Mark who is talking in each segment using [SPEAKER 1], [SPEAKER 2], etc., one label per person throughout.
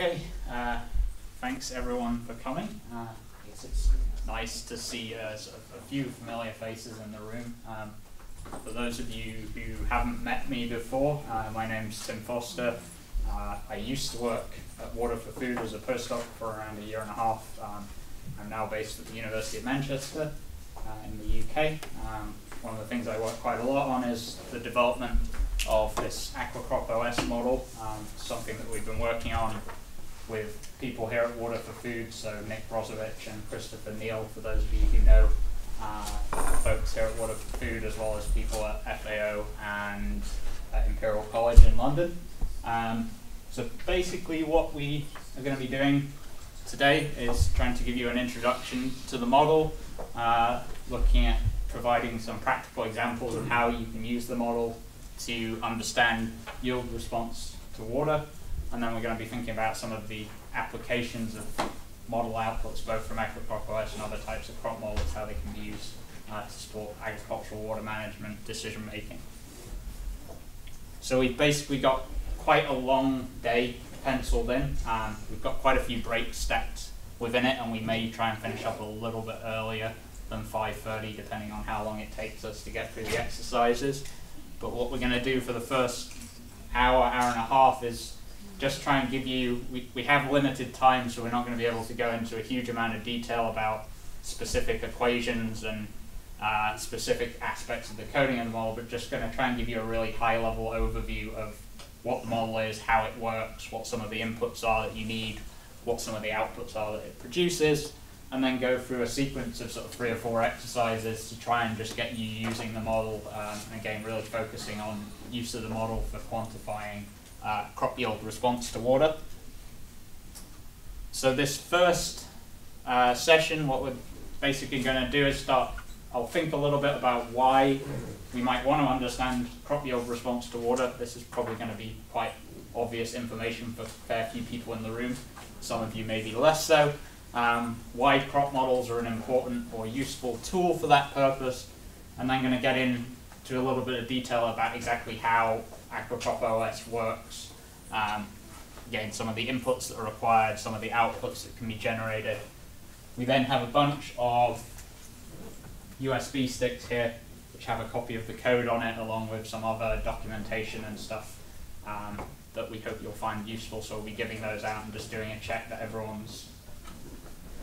[SPEAKER 1] Okay, uh, thanks everyone for coming. Uh, guess it's nice to see uh, a few familiar faces in the room. Um, for those of you who haven't met me before, uh, my name's Tim Foster. Uh, I used to work at Water for Food as a postdoc for around a year and a half. Um, I'm now based at the University of Manchester uh, in the UK. Um, one of the things I work quite a lot on is the development of this Aquacrop OS model, um, something that we've been working on with people here at Water for Food, so Nick Brozović and Christopher Neale, for those of you who know uh, folks here at Water for Food, as well as people at FAO and at Imperial College in London. Um, so basically what we are going to be doing today is trying to give you an introduction to the model, uh, looking at providing some practical examples of how you can use the model to understand yield response to water, and then we're going to be thinking about some of the applications of model outputs, both from Aquacrop OS and other types of crop models, how they can be used uh, to support agricultural water management decision making. So we've basically got quite a long day penciled in. Um, we've got quite a few breaks stacked within it, and we may try and finish up a little bit earlier than 5.30, depending on how long it takes us to get through the exercises. But what we're going to do for the first hour, hour and a half is just try and give you, we, we have limited time, so we're not going to be able to go into a huge amount of detail about specific equations and uh, specific aspects of the coding of the model, but just going to try and give you a really high level overview of what the model is, how it works, what some of the inputs are that you need, what some of the outputs are that it produces, and then go through a sequence of sort of three or four exercises to try and just get you using the model, um, again, really focusing on use of the model for quantifying uh, crop yield response to water. So this first uh, session, what we're basically going to do is start, I'll think a little bit about why we might want to understand crop yield response to water. This is probably going to be quite obvious information for a fair few people in the room. Some of you maybe less so um, why crop models are an important or useful tool for that purpose, and then going to get into a little bit of detail about exactly how Aquacrop OS works, um, again, some of the inputs that are required, some of the outputs that can be generated. We then have a bunch of USB sticks here, which have a copy of the code on it, along with some other documentation and stuff um, that we hope you'll find useful. So we'll be giving those out and just doing a check that everyone's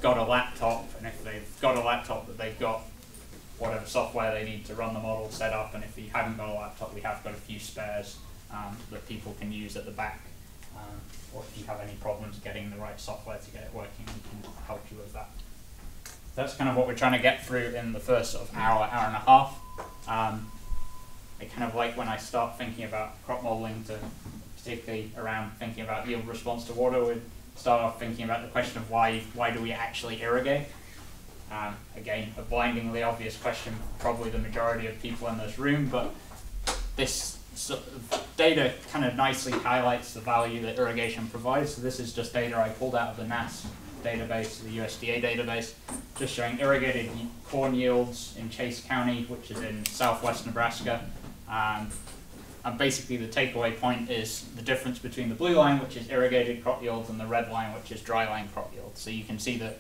[SPEAKER 1] got a laptop, and if they've got a laptop that they've got whatever software they need to run the model set up, and if you haven't got a laptop, we have got a few spares um, that people can use at the back. Um, or if you have any problems getting the right software to get it working, we can help you with that. That's kind of what we're trying to get through in the first sort of hour, hour and a half. Um, I kind of like when I start thinking about crop modeling to particularly around thinking about yield response to water we start off thinking about the question of why why do we actually irrigate? Um, again, a blindingly obvious question, probably the majority of people in this room, but this data kind of nicely highlights the value that irrigation provides. So this is just data I pulled out of the NASS database, the USDA database, just showing irrigated corn yields in Chase County, which is in southwest Nebraska. Um, and basically the takeaway point is the difference between the blue line, which is irrigated crop yields, and the red line, which is dryland crop yields. So you can see that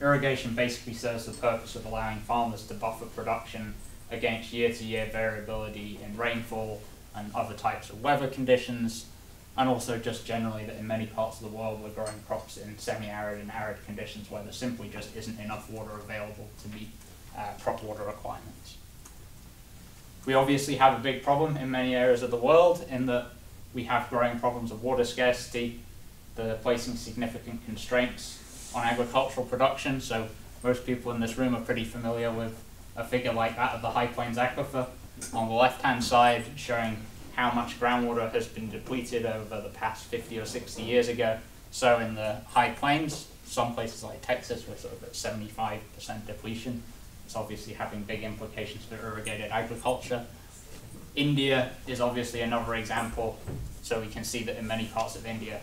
[SPEAKER 1] irrigation basically serves the purpose of allowing farmers to buffer production against year-to-year -year variability in rainfall and other types of weather conditions, and also just generally that in many parts of the world we're growing crops in semi-arid and arid conditions where there simply just isn't enough water available to meet uh, crop water requirements. We obviously have a big problem in many areas of the world in that we have growing problems of water scarcity, the placing significant constraints on agricultural production. So most people in this room are pretty familiar with a figure like that of the High Plains Aquifer on the left-hand side showing how much groundwater has been depleted over the past 50 or 60 years ago. So in the High Plains, some places like Texas, we're sort of at 75% depletion. It's obviously having big implications for irrigated agriculture. India is obviously another example. So we can see that in many parts of India,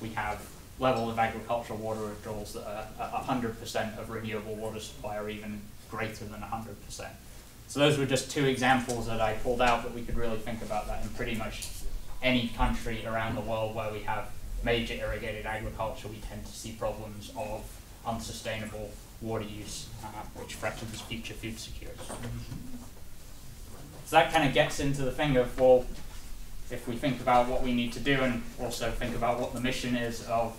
[SPEAKER 1] we have level of agricultural water withdrawals that are 100% of renewable water supply or even greater than 100%. So those were just two examples that I pulled out, but we could really think about that in pretty much any country around the world where we have major irrigated agriculture, we tend to see problems of unsustainable water use, uh, which threatens future food security. So that kind of gets into the thing of, well, if we think about what we need to do and also think about what the mission is of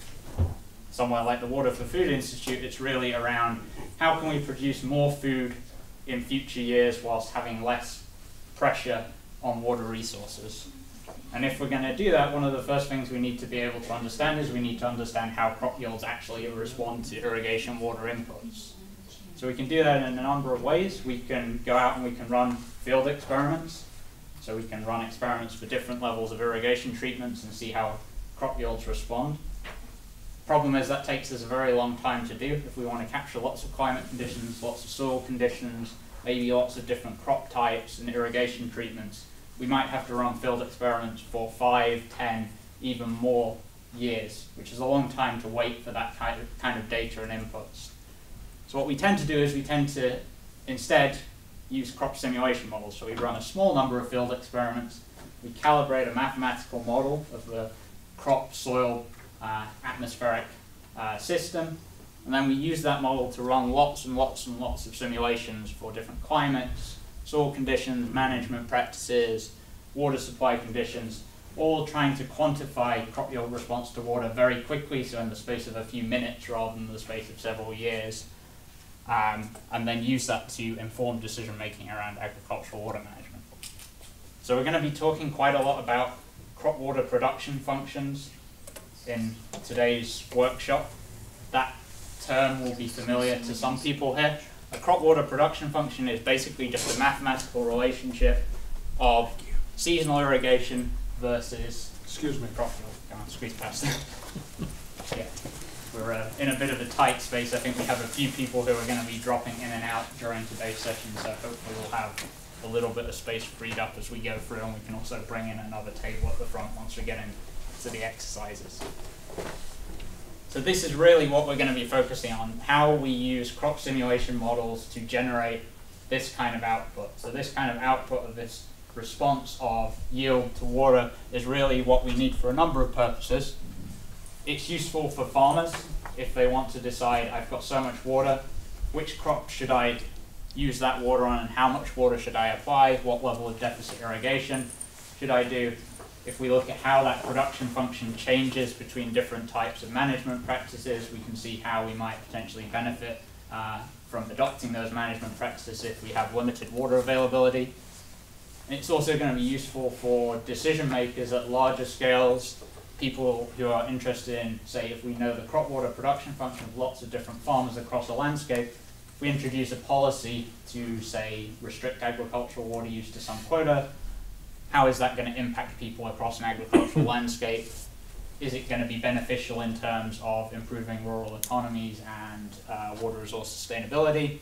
[SPEAKER 1] somewhere like the Water for Food Institute, it's really around how can we produce more food in future years whilst having less pressure on water resources. And if we're going to do that, one of the first things we need to be able to understand is we need to understand how crop yields actually respond to irrigation water inputs. So we can do that in a number of ways. We can go out and we can run field experiments. So we can run experiments for different levels of irrigation treatments and see how crop yields respond. Problem is that takes us a very long time to do if we want to capture lots of climate conditions, lots of soil conditions, maybe lots of different crop types and irrigation treatments. We might have to run field experiments for five, ten, even more years, which is a long time to wait for that kind of, kind of data and inputs. So what we tend to do is we tend to instead use crop simulation models. So we run a small number of field experiments, we calibrate a mathematical model of the crop soil uh, atmospheric uh, system. And then we use that model to run lots and lots and lots of simulations for different climates, soil conditions, management practices, water supply conditions, all trying to quantify crop yield response to water very quickly, so in the space of a few minutes rather than the space of several years, um, and then use that to inform decision making around agricultural water management. So we're going to be talking quite a lot about crop water production functions, in today's workshop. That term will be familiar to some people here. A crop water production function is basically just a mathematical relationship of seasonal irrigation versus
[SPEAKER 2] Excuse me.
[SPEAKER 1] crop yield. Come on, squeeze past that. yeah. We're uh, in a bit of a tight space. I think we have a few people who are going to be dropping in and out during today's session, so hopefully we'll have a little bit of space freed up as we go through, and we can also bring in another table at the front once we get in to the exercises. So this is really what we're going to be focusing on, how we use crop simulation models to generate this kind of output. So this kind of output of this response of yield to water is really what we need for a number of purposes. It's useful for farmers if they want to decide I've got so much water, which crop should I use that water on and how much water should I apply, what level of deficit irrigation should I do, if we look at how that production function changes between different types of management practices, we can see how we might potentially benefit uh, from adopting those management practices if we have limited water availability. And it's also going to be useful for decision makers at larger scales, people who are interested in, say, if we know the crop water production function of lots of different farmers across a landscape, if we introduce a policy to, say, restrict agricultural water use to some quota, how is that going to impact people across an agricultural landscape? Is it going to be beneficial in terms of improving rural economies and uh, water resource sustainability?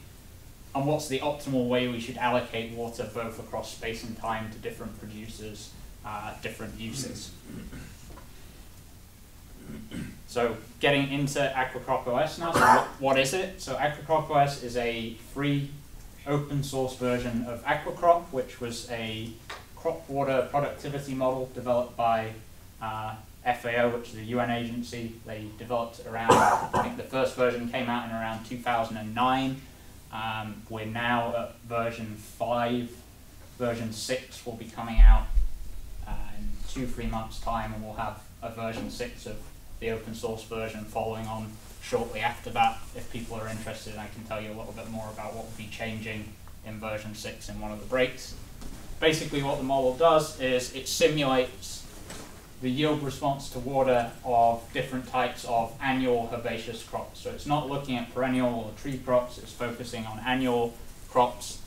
[SPEAKER 1] And what's the optimal way we should allocate water both across space and time to different producers, uh, different uses? So getting into AquaCrop OS now, so what, what is it? So AquaCrop OS is a free open source version of AquaCrop, which was a crop water productivity model developed by uh, FAO, which is a UN agency. They developed around, I think the first version came out in around 2009. Um, we're now at version 5. Version 6 will be coming out uh, in two, three months' time, and we'll have a version 6 of the open source version following on shortly after that. If people are interested, I can tell you a little bit more about what will be changing in version 6 in one of the breaks basically what the model does is it simulates the yield response to water of different types of annual herbaceous crops. So it's not looking at perennial or tree crops, it's focusing on annual crops.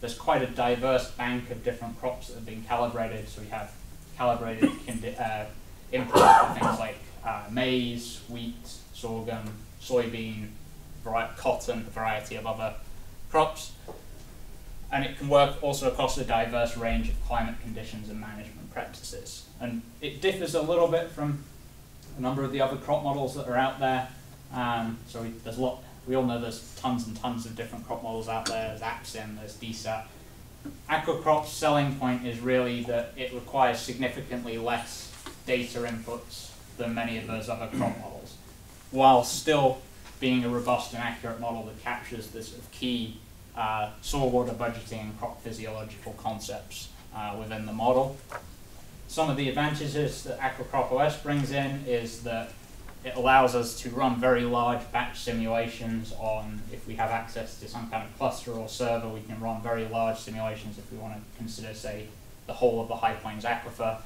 [SPEAKER 1] There's quite a diverse bank of different crops that have been calibrated. So we have calibrated uh, inputs for things like uh, maize, wheat, sorghum, soybean, cotton, a variety of other crops and it can work also across a diverse range of climate conditions and management practices. And it differs a little bit from a number of the other crop models that are out there. Um, so we, there's a lot, we all know there's tons and tons of different crop models out there. There's APSIM, there's DSSAT. AquaCrop's selling point is really that it requires significantly less data inputs than many of those other crop models, while still being a robust and accurate model that captures the sort of key uh, soil water budgeting and crop physiological concepts uh, within the model. Some of the advantages that AquaCrop OS brings in is that it allows us to run very large batch simulations on, if we have access to some kind of cluster or server, we can run very large simulations if we want to consider, say, the whole of the High Plains Aquifer.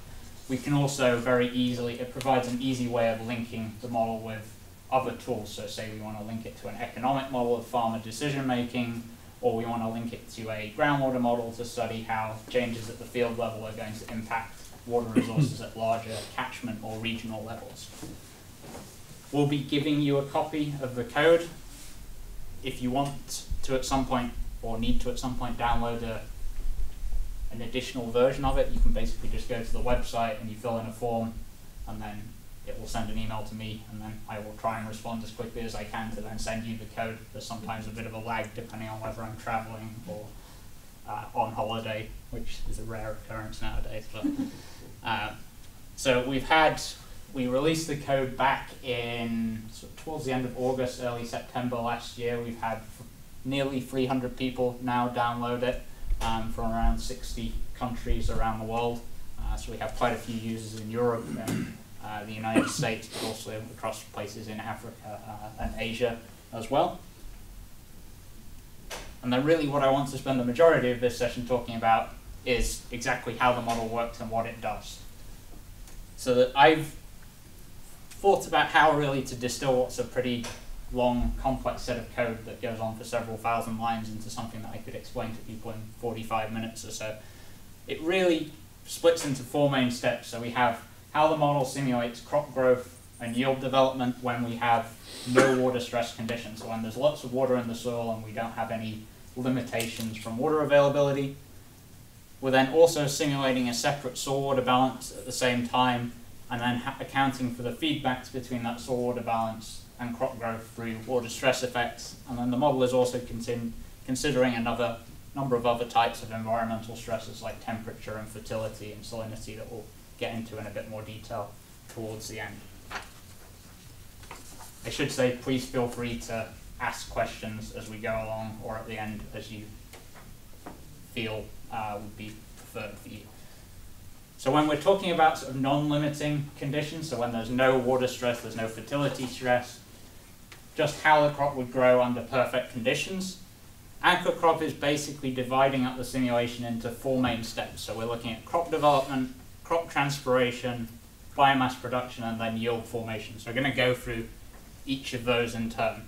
[SPEAKER 1] We can also very easily, it provides an easy way of linking the model with other tools. So say we want to link it to an economic model of farmer decision making, or we want to link it to a groundwater model to study how changes at the field level are going to impact water resources at larger catchment or regional levels. We'll be giving you a copy of the code. If you want to at some point, or need to at some point, download a, an additional version of it, you can basically just go to the website and you fill in a form, and then it will send an email to me, and then I will try and respond as quickly as I can to then send you the code. There's sometimes a bit of a lag depending on whether I'm traveling or uh, on holiday, which is a rare occurrence nowadays. But uh, so we've had we released the code back in sort of towards the end of August, early September last year. We've had nearly 300 people now download it um, from around 60 countries around the world. Uh, so we have quite a few users in Europe and uh, the United States, but also across places in Africa uh, and Asia as well. And then really what I want to spend the majority of this session talking about is exactly how the model works and what it does. So that I've thought about how really to distill what's a pretty long, complex set of code that goes on for several thousand lines into something that I could explain to people in 45 minutes or so. It really splits into four main steps. So we have how the model simulates crop growth and yield development when we have no water stress conditions. When there's lots of water in the soil and we don't have any limitations from water availability. We're then also simulating a separate soil water balance at the same time and then accounting for the feedbacks between that soil water balance and crop growth through water stress effects. And then the model is also considering another number of other types of environmental stresses like temperature and fertility and salinity that we'll get into in a bit more detail towards the end. I should say, please feel free to ask questions as we go along or at the end as you feel uh, would be preferred for you. So when we're talking about sort of non-limiting conditions, so when there's no water stress, there's no fertility stress, just how the crop would grow under perfect conditions, AquaCrop is basically dividing up the simulation into four main steps. So we're looking at crop development, crop transpiration, biomass production, and then yield formation. So we're going to go through each of those in turn.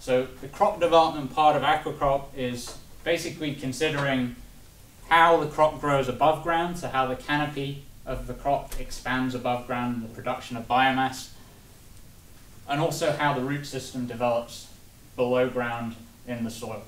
[SPEAKER 1] So the crop development part of AquaCrop is basically considering how the crop grows above ground, so how the canopy of the crop expands above ground, the production of biomass, and also how the root system develops below ground in the soil.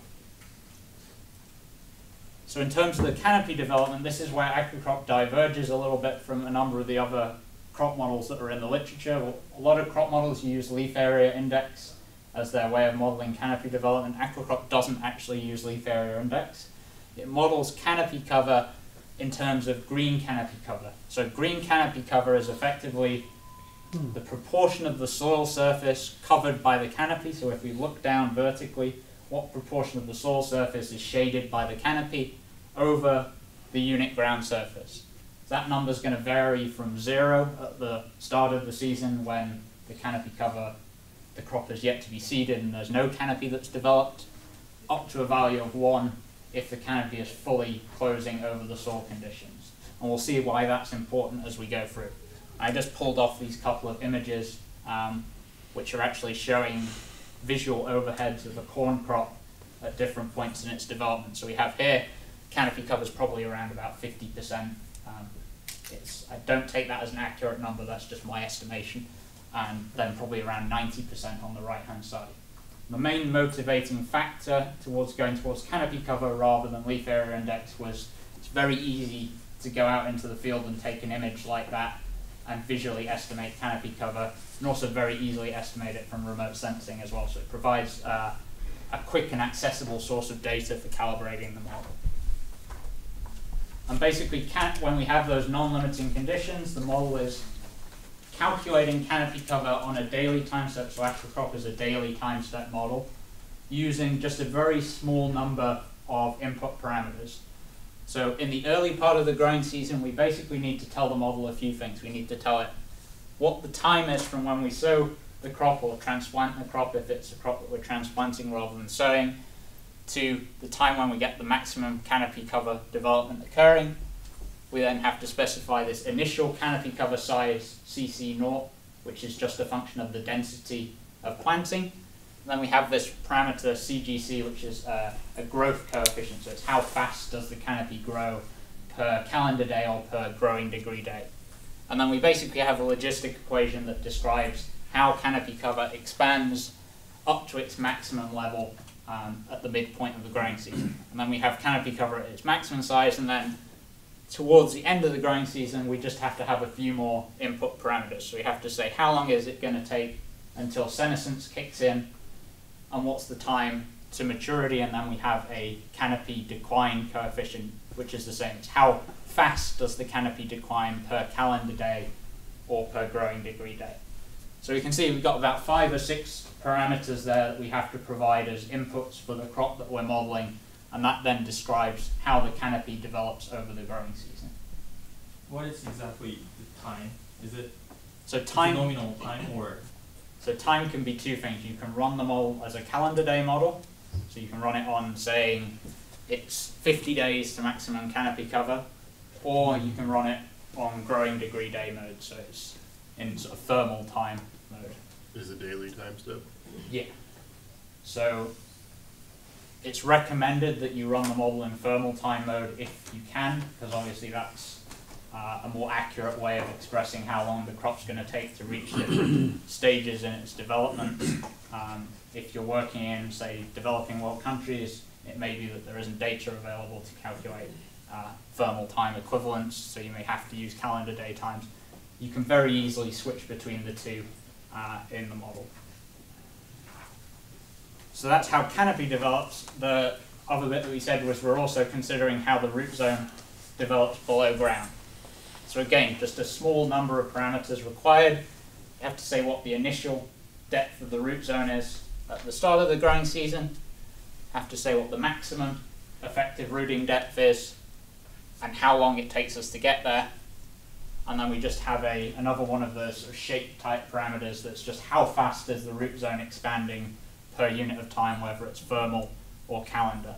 [SPEAKER 1] So in terms of the canopy development, this is where AquaCrop diverges a little bit from a number of the other crop models that are in the literature. A lot of crop models use leaf area index as their way of modeling canopy development. AquaCrop doesn't actually use leaf area index. It models canopy cover in terms of green canopy cover. So green canopy cover is effectively hmm. the proportion of the soil surface covered by the canopy. So if we look down vertically, what proportion of the soil surface is shaded by the canopy over the unit ground surface. That number is going to vary from zero at the start of the season when the canopy cover, the crop is yet to be seeded and there's no canopy that's developed, up to a value of one if the canopy is fully closing over the soil conditions. And we'll see why that's important as we go through. I just pulled off these couple of images um, which are actually showing visual overheads of a corn crop at different points in its development. So we have here, canopy cover is probably around about 50%. Um, it's, I don't take that as an accurate number, that's just my estimation. And then probably around 90% on the right hand side. The main motivating factor towards going towards canopy cover rather than leaf area index was it's very easy to go out into the field and take an image like that and visually estimate canopy cover and also very easily estimate it from remote sensing as well. So it provides uh, a quick and accessible source of data for calibrating the model. And basically, when we have those non-limiting conditions, the model is calculating canopy cover on a daily time step, so AquaCrop is a daily time step model, using just a very small number of input parameters. So in the early part of the growing season, we basically need to tell the model a few things. We need to tell it what the time is from when we sow the crop or transplant the crop if it's a crop that we're transplanting rather than sowing, to the time when we get the maximum canopy cover development occurring. We then have to specify this initial canopy cover size, CC0, which is just a function of the density of planting. And then we have this parameter CGC, which is uh, a growth coefficient, so it's how fast does the canopy grow per calendar day or per growing degree day. And then we basically have a logistic equation that describes how canopy cover expands up to its maximum level um, at the midpoint of the growing season. And then we have canopy cover at its maximum size, and then towards the end of the growing season, we just have to have a few more input parameters. So we have to say how long is it going to take until senescence kicks in, and what's the time to maturity, and then we have a canopy decline coefficient, which is the same. It's how fast does the canopy decline per calendar day or per growing degree day. So we can see we've got about five or six parameters there that we have to provide as inputs for the crop that we're modeling, and that then describes how the canopy develops over the growing season.
[SPEAKER 2] What is exactly the time? Is it
[SPEAKER 1] So
[SPEAKER 2] it
[SPEAKER 1] time
[SPEAKER 2] nominal time or
[SPEAKER 1] So time can be two things. You can run the model as a calendar day model. So you can run it on saying it's 50 days to maximum canopy cover, or you can run it on growing degree day mode. So it's in sort of thermal time.
[SPEAKER 3] Is a daily time step?
[SPEAKER 1] Yeah. So it's recommended that you run the model in thermal time mode if you can, because obviously that's uh, a more accurate way of expressing how long the crop's going to take to reach different stages in its development. Um, if you're working in, say, developing world countries, it may be that there isn't data available to calculate uh, thermal time equivalents, so you may have to use calendar day times. You can very easily switch between the two uh, in the model. So that's how canopy develops. The other bit that we said was we're also considering how the root zone develops below ground. So again, just a small number of parameters required. You have to say what the initial depth of the root zone is at the start of the growing season. Have to say what the maximum effective rooting depth is and how long it takes us to get there. And then we just have a another one of the sort of shape type parameters that's just how fast is the root zone expanding per unit of time, whether it's thermal or calendar.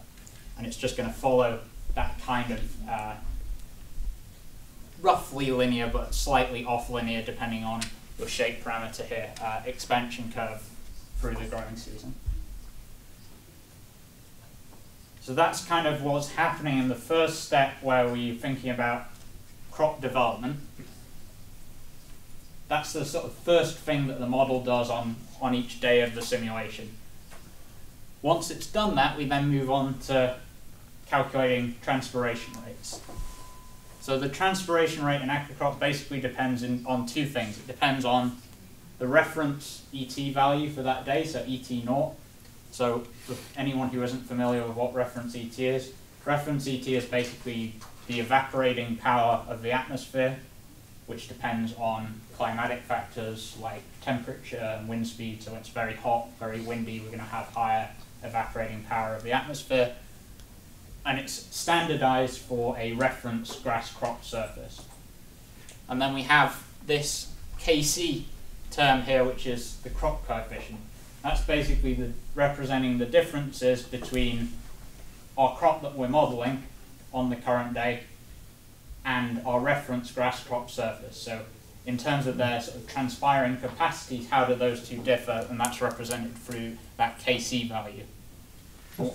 [SPEAKER 1] And it's just going to follow that kind of uh, roughly linear but slightly off linear depending on your shape parameter here, uh, expansion curve through the growing season. So that's kind of what's happening in the first step where we're thinking about crop development. That's the sort of first thing that the model does on, on each day of the simulation. Once it's done that, we then move on to calculating transpiration rates. So the transpiration rate in AquaCrop basically depends in, on two things. It depends on the reference ET value for that day, so ET naught. So for anyone who isn't familiar with what reference ET is, reference ET is basically the evaporating power of the atmosphere, which depends on climatic factors like temperature and wind speed. So when it's very hot, very windy, we're going to have higher evaporating power of the atmosphere. And it's standardized for a reference grass crop surface. And then we have this KC term here, which is the crop coefficient. That's basically the, representing the differences between our crop that we're modeling on the current day and our reference grass crop surface. So in terms of their sort of transpiring capacities, how do those two differ? And that's represented through that Kc value.
[SPEAKER 4] A- uh,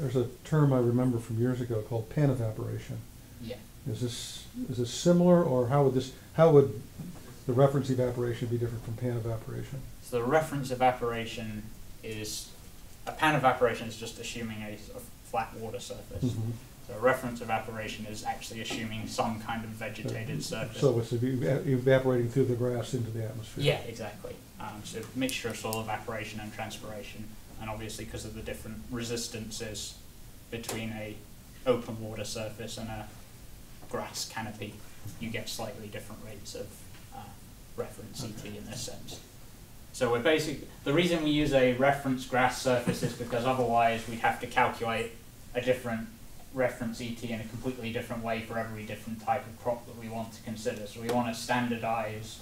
[SPEAKER 4] There's a term I remember from years ago called pan evaporation.
[SPEAKER 1] Yeah.
[SPEAKER 4] Is this, is this similar, or how would this, how would the reference evaporation be different from pan evaporation?
[SPEAKER 1] So the reference evaporation is, a pan evaporation is just assuming a sort of flat water surface.
[SPEAKER 4] Mhm.
[SPEAKER 1] So a reference evaporation is actually assuming some kind of vegetated surface.
[SPEAKER 4] So it's evaporating through the grass into the atmosphere?
[SPEAKER 1] Yeah, exactly. Um, so mixture of soil evaporation and transpiration, and obviously because of the different resistances between a open water surface and a grass canopy, you get slightly different rates of uh, reference ET in this sense. So we're basic, the reason we use a reference grass surface is because otherwise we'd have to calculate a different reference ET in a completely different way for every different type of crop that we want to consider. So we want a standardized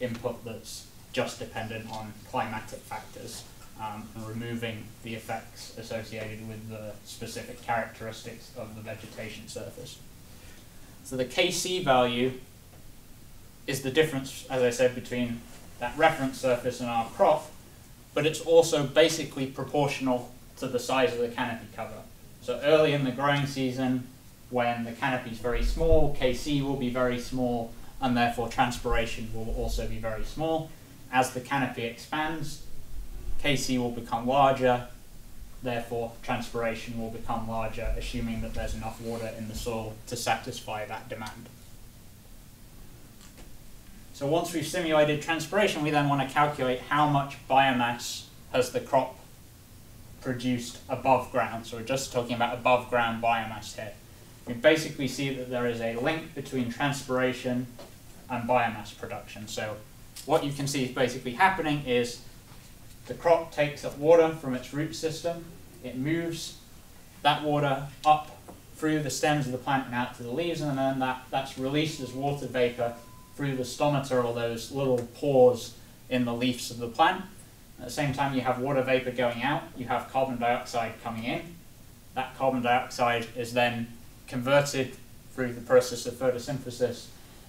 [SPEAKER 1] input that's just dependent on climatic factors um, and removing the effects associated with the specific characteristics of the vegetation surface. So the KC value is the difference, as I said, between that reference surface and our crop, but it's also basically proportional to the size of the canopy cover. So early in the growing season, when the canopy is very small, KC will be very small, and therefore transpiration will also be very small. As the canopy expands, KC will become larger, therefore transpiration will become larger, assuming that there's enough water in the soil to satisfy that demand. So once we've simulated transpiration, we then want to calculate how much biomass has the crop produced above ground. So we're just talking about above ground biomass here. We basically see that there is a link between transpiration and biomass production. So what you can see is basically happening is the crop takes up water from its root system, it moves that water up through the stems of the plant and out to the leaves, and then that, that's released as water vapor through the stomata or those little pores in the leaves of the plant. At the same time you have water vapor going out, you have carbon dioxide coming in. That carbon dioxide is then converted through the process of photosynthesis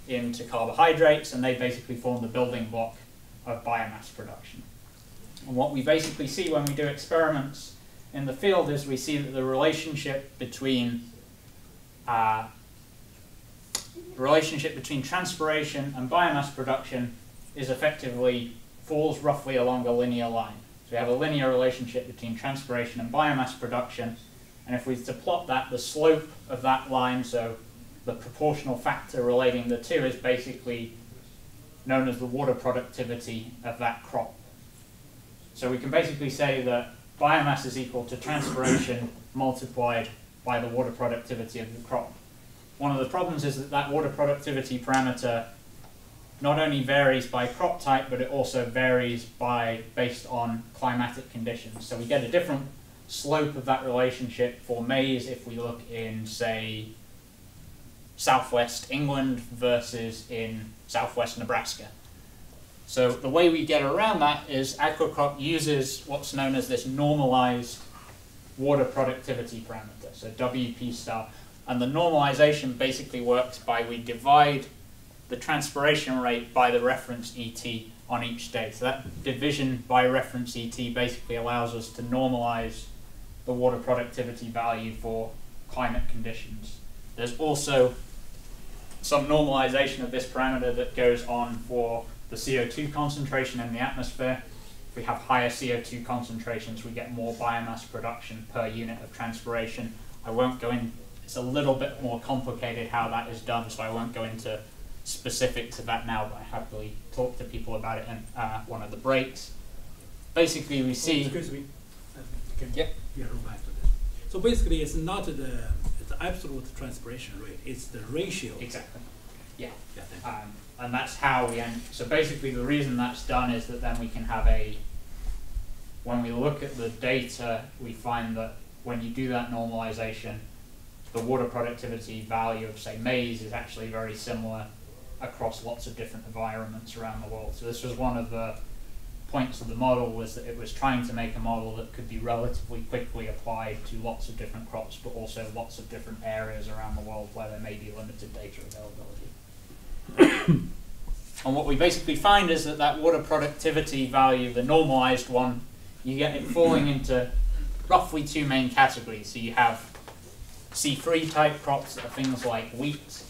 [SPEAKER 1] into carbohydrates and they basically form the building block of biomass production. And what we basically see when we do experiments in the field is we see that the relationship between uh, relationship between transpiration and biomass production is effectively falls roughly along a linear line. So we have a linear relationship between transpiration and biomass production, and if we to plot that, the slope of that line, so the proportional factor relating the two is basically known as the water productivity of that crop. So we can basically say that biomass is equal to transpiration multiplied by the water productivity of the crop. One of the problems is that that water productivity parameter not only varies by crop type, but it also varies by based on climatic conditions. So we get a different slope of that relationship for maize if we look in, say, southwest England versus in southwest Nebraska. So the way we get around that is AquaCrop uses what's known as this normalized water productivity parameter, so WP star. And the normalization basically works by we divide the transpiration rate by the reference ET on each day. So that division by reference ET basically allows us to normalize the water productivity value for climate conditions. There's also some normalization of this parameter that goes on for the CO2 concentration in the atmosphere. If we have higher CO2 concentrations, we get more biomass production per unit of transpiration. I won't go in, it's a little bit more complicated how that is done, so I won't go into specifics of that now, but I happily talk to people about it in uh, one of the breaks. Basically, we see.
[SPEAKER 3] Oh, excuse me. Uh, Can
[SPEAKER 1] Yep.
[SPEAKER 3] you roll back to this? So basically, it's not the, the absolute transpiration rate, it's the ratio.
[SPEAKER 1] Exactly. Yeah.
[SPEAKER 3] Yeah, thank you.
[SPEAKER 1] Um, and that's how we end. So basically, the reason that's done is that then we can have a. When we look at the data, we find that when you do that normalization, the water productivity value of say maize is actually very similar across lots of different environments around the world. So this was one of the points of the model was that it was trying to make a model that could be relatively quickly applied to lots of different crops, but also lots of different areas around the world where there may be limited data availability. and what we basically find is that that water productivity value, the normalized one, you get it falling into roughly two main categories. So you have C3 type crops that are things like wheat,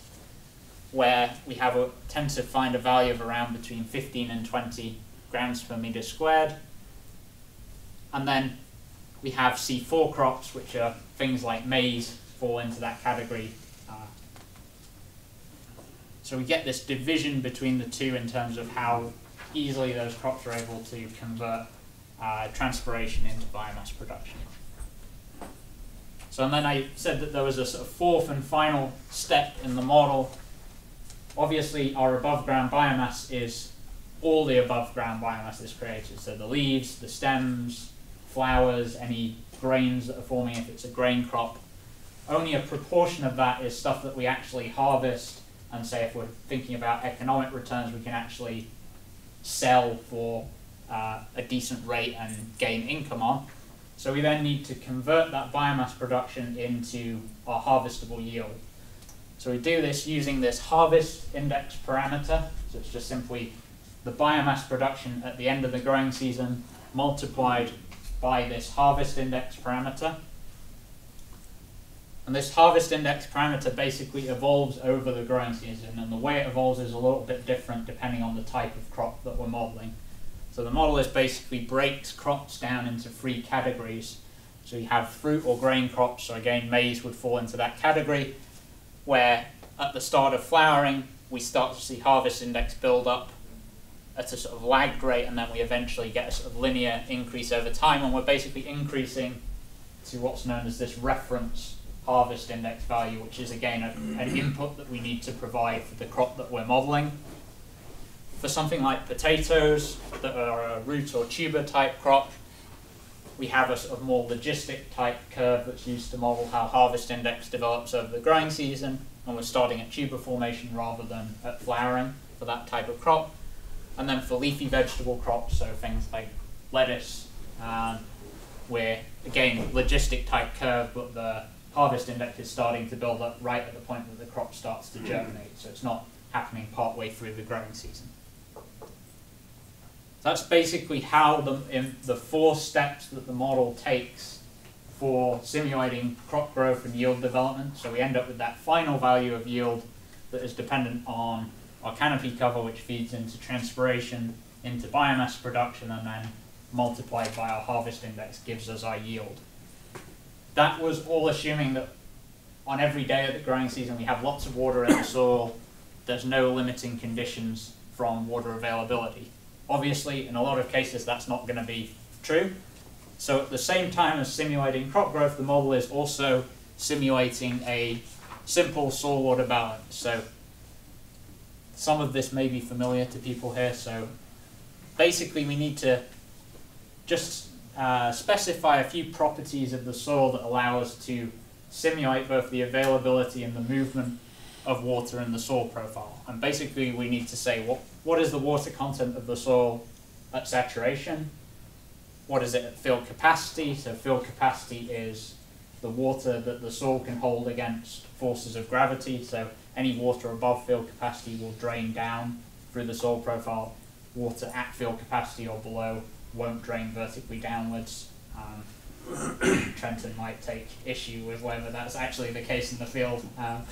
[SPEAKER 1] where we have a, tend to find a value of around between 15 and 20 grams per meter squared. And then we have C4 crops, which are things like maize, fall into that category. Uh, so we get this division between the two in terms of how easily those crops are able to convert uh, transpiration into biomass production. So and then I said that there was a sort of fourth and final step in the model. Obviously, our above ground biomass is all the above ground biomass is created. So the leaves, the stems, flowers, any grains that are forming if it's a grain crop. Only a proportion of that is stuff that we actually harvest and say if we're thinking about economic returns, we can actually sell for uh, a decent rate and gain income on. So we then need to convert that biomass production into our harvestable yield. So we do this using this harvest index parameter. So it's just simply the biomass production at the end of the growing season multiplied by this harvest index parameter. And this harvest index parameter basically evolves over the growing season, and the way it evolves is a little bit different depending on the type of crop that we're modeling. So the model is basically breaks crops down into three categories. So you have fruit or grain crops, so again maize would fall into that category, where at the start of flowering we start to see harvest index build up at a sort of lagged rate and then we eventually get a sort of linear increase over time and we're basically increasing to what's known as this reference harvest index value, which is again a, an input that we need to provide for the crop that we're modeling. For something like potatoes that are a root or tuber type crop, we have a sort of more logistic type curve that's used to model how harvest index develops over the growing season, and we're starting at tuber formation rather than at flowering for that type of crop. And then for leafy vegetable crops, so things like lettuce, um, we're again logistic type curve, but the harvest index is starting to build up right at the point that the crop starts to germinate, so it's not happening part way through the growing season. That's basically how the, the four steps that the model takes for simulating crop growth and yield development. So we end up with that final value of yield that is dependent on our canopy cover, which feeds into transpiration, into biomass production, and then multiplied by our harvest index gives us our yield. That was all assuming that on every day of the growing season we have lots of water in the soil, there's no limiting conditions from water availability. Obviously, in a lot of cases, that's not going to be true. So at the same time as simulating crop growth, the model is also simulating a simple soil water balance. So some of this may be familiar to people here. So basically we need to just uh, specify a few properties of the soil that allow us to simulate both the availability and the movement of water in the soil profile. And basically we need to say what, what is the water content of the soil at saturation, what is it at field capacity, so field capacity is the water that the soil can hold against forces of gravity, so any water above field capacity will drain down through the soil profile, water at field capacity or below won't drain vertically downwards. Um, Trenton might take issue with whether that's actually the case in the field. Um,